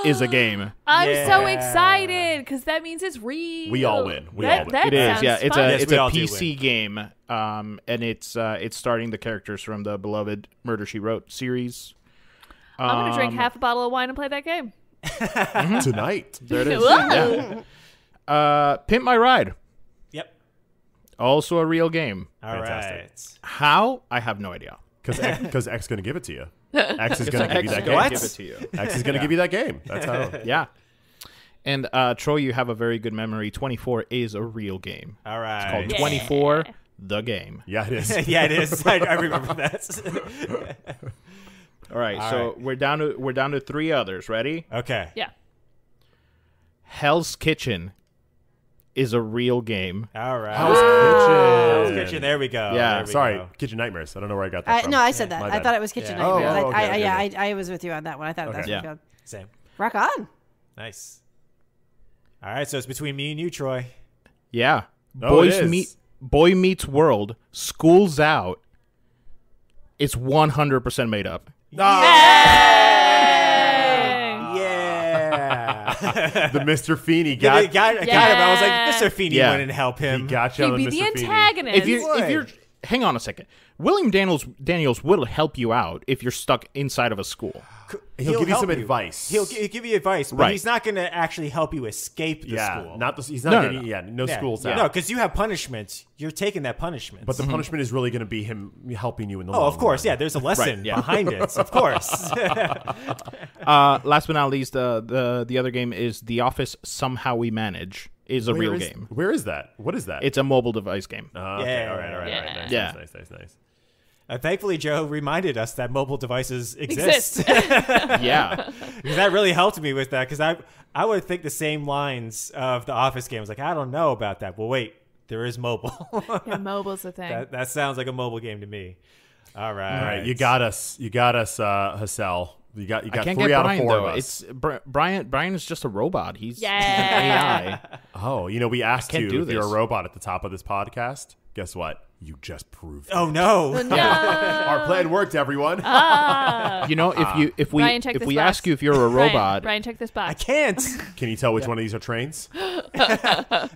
is a game. I'm so excited because that means it's real. We all win. We that, all win. That It is, yeah. It's fun. a Yes, it's a PC game, um, and it's uh, it's starting the characters from the beloved Murder She Wrote series. I'm gonna drink Um, half a bottle of wine and play that game. Tonight. There it is. Whoa. yeah. Uh, Pimp My Ride, Yep. also a real game. All right. Fantastic. How? I have no idea. Because X, X going to give it to you. X is going to give you that game. What? give it to you. X is going to give you that game. That's how. Yeah. And uh, Troy, you have a very good memory. 24 is a real game. All right. Called 24, the game. Yeah, it is. yeah, it is. I, I remember that. All right, All so right. we're down to we're down to three others. Ready? okay. Yeah. Hell's Kitchen is a real game. All right. Hell's Hell's Kitchen. Kitchen. There we go. Yeah, we Sorry, go. Kitchen Nightmares. I don't know where I got that I, from. no, I said that. My I bad. thought it was Kitchen Yeah. Nightmares. Oh, I, okay, I, okay, yeah, okay. I, I was with you on that one. I thought that's Okay. what Yeah. you Same. Rock on. Nice. All right. So it's between me and you, Troy. Yeah. Oh, Boys meet Boy Meets World. School's out. It's 100% made up. Ah. Yeah. The Mr. Feeney got, got, got, got him. I was like, Mr. Feeney Yeah. wouldn't help him. he got you He'd on be Mr. the Feeney. antagonist. If you're if you're hang on a second. William Daniels Daniels will help you out if you're stuck inside of a school. He'll give you help some advice. He'll, he'll give you advice, but Right. he's not going to actually help you escape the Yeah, school. not the, he's not No, no, getting, no. yeah, no Yeah. school's No, out. because you have punishment. You're taking that punishment. But the punishment is really going to be him helping you in the oh, long of course, run. yeah. There's a lesson Right, yeah. behind it. Of course. Uh, last but not least, uh, the the other game is The Office. Somehow We Manage is a Where real is- game. Where is that? What is that? It's a mobile device game. Uh, okay, Yeah. all right, all right, all right. Yeah. Nice, Yeah. nice, nice, nice, nice. Uh, thankfully, Joe reminded us that mobile devices exist. Exist. yeah, Because that really helped me with that. Because I I would think the same lines of the Office games. Like I don't know about that. Well, wait, there is mobile. yeah, mobile's a thing. that that sounds like a mobile game to me. All right, All right, you got us. You got us, uh, Hassel. You got you I got can't three get out Brian of four though. of us. It's Bri- Brian. Brian is just a robot. He's Yeah. an AI. oh, you know, we asked you do if you're a robot at the top of this podcast. Guess what? You just proved. Oh, it. Oh no! no. Our plan worked, everyone. Ah. You know, if you if we Brian, if we box. ask you if you're a Brian, robot, Brian, check this box. I can't. Can you tell which one of these are trains?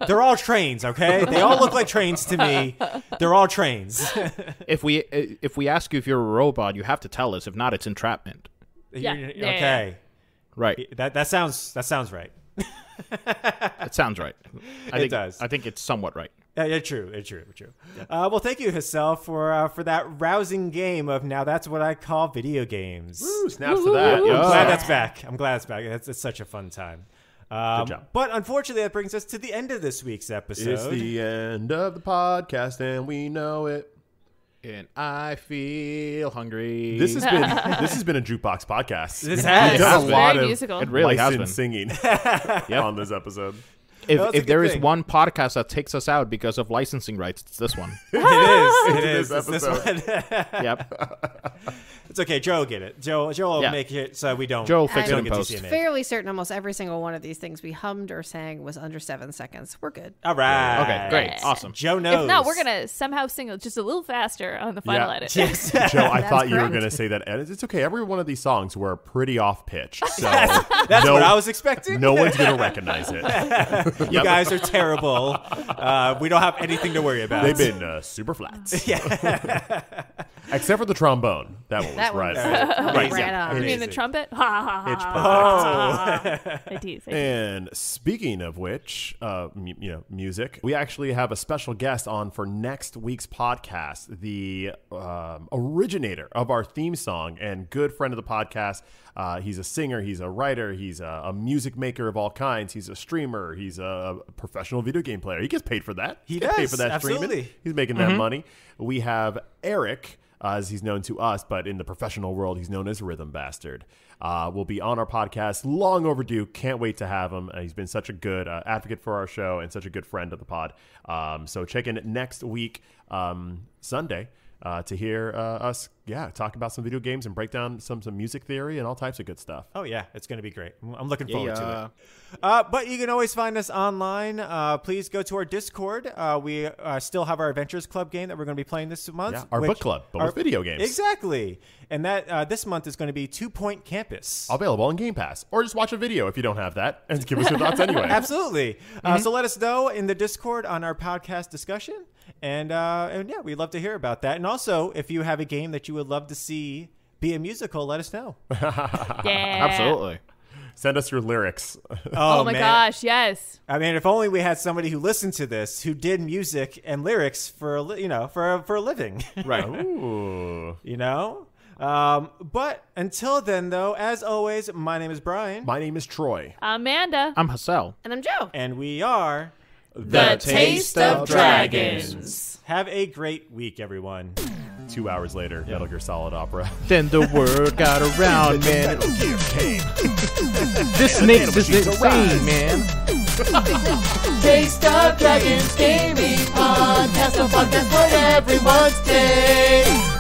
They're all trains. Okay, they all look like trains to me. They're all trains. if we if we ask you if you're a robot, you have to tell us. If not, it's entrapment. Yeah. You're- Yeah, yeah, okay. Right. That that sounds that sounds right. It sounds right. I It think, does. I think it's somewhat right. Yeah, yeah, true, it's true, it's true. Uh, well, thank you, Hassel, for uh, for that rousing game of now that's what I call video games. Ooh, snaps to that. I'm Yeah. glad that's back. I'm glad it's back. It's, it's such a fun time. Um, job. But unfortunately, that brings us to the end of this week's episode. It's the end of the podcast, and we know it. And I feel hungry. This has been this has been a jukebox podcast. This We've has. done It's a lot very of musical. It really has licensed been. singing on this episode. If No, if there good is thing. one podcast that takes us out because of licensing rights, it's this one. It is. It This is. It's this one. yep. it's okay. Joe will get it. Joe. Joe will Yeah. make it so we don't. Joe will we fix it don't in post. Fairly certain almost every single one of these things we hummed or sang was under seven seconds. We're good. All right. Okay, great. Awesome. Joe knows. If not, we're gonna somehow sing it just a little faster on the final Yeah. edit. Yes. Joe, I That's thought you were going to say that. And it's okay. Every one of these songs were pretty off pitch, so That's no, what I was expecting. no one's going to recognize it. You guys are terrible. Uh, we don't have anything to worry about. They've been uh, super flats. Except for the trombone. That one was That one right. was- right. Right yeah. on. You mean the Amazing. trumpet? Ha ha ha. Pitch ha. perfect. I tease. I tease. And speaking of which, uh, mu- you know, music, we actually have a special guest on for next week's podcast, the um, originator of our theme song and good friend of the podcast. Uh, he's a singer, he's a writer, he's a, a music maker of all kinds, he's a streamer, he's a professional video game player. He gets paid for that. He gets paid does, for that streaming. He's making that money. We have Eric, uh, as he's known to us, but in the professional world, he's known as Rhythm Bastard. Uh, will be on our podcast. Long overdue. Can't wait to have him. Uh, he's been such a good uh, advocate for our show and such a good friend of the pod. Um, so check in next week, um, Sunday. Uh, to hear uh, us, yeah, talk about some video games and break down some some music theory and all types of good stuff. Oh yeah, it's going to be great. I'm looking forward to Yeah. it. Uh, but you can always find us online. Uh, please go to our Discord. Uh, we uh, still have our Adventures Club game that we're going to be playing this month. Yeah, our book club, but with video games. Exactly, and that uh, this month is going to be Two Point Campus. Available on Game Pass, or just watch a video if you don't have that, and give us your thoughts anyway. Absolutely. Uh, so let us know in the Discord on our podcast discussion, and uh, and yeah, we'd love to hear about that. And also, if you have a game that you would love to see be a musical, let us know. Yeah. Absolutely. Send us your lyrics. Oh, my man. gosh, yes. I mean, if only we had somebody who listened to this who did music and lyrics for a li- you know for a, for a living, Right. Ooh. you know. Um, but until then, though, as always, my name is Brian, My name is Troy. Amanda. I'm Hassel. And I'm Joe. and we are The Taste of Dragons. Have a great week, everyone. Two hours later, Metal Gear Solid Opera. Then the word got around, man. This snake is insane, man. Taste of Dragons Gaming Podcast, a podcast for everyone's taste.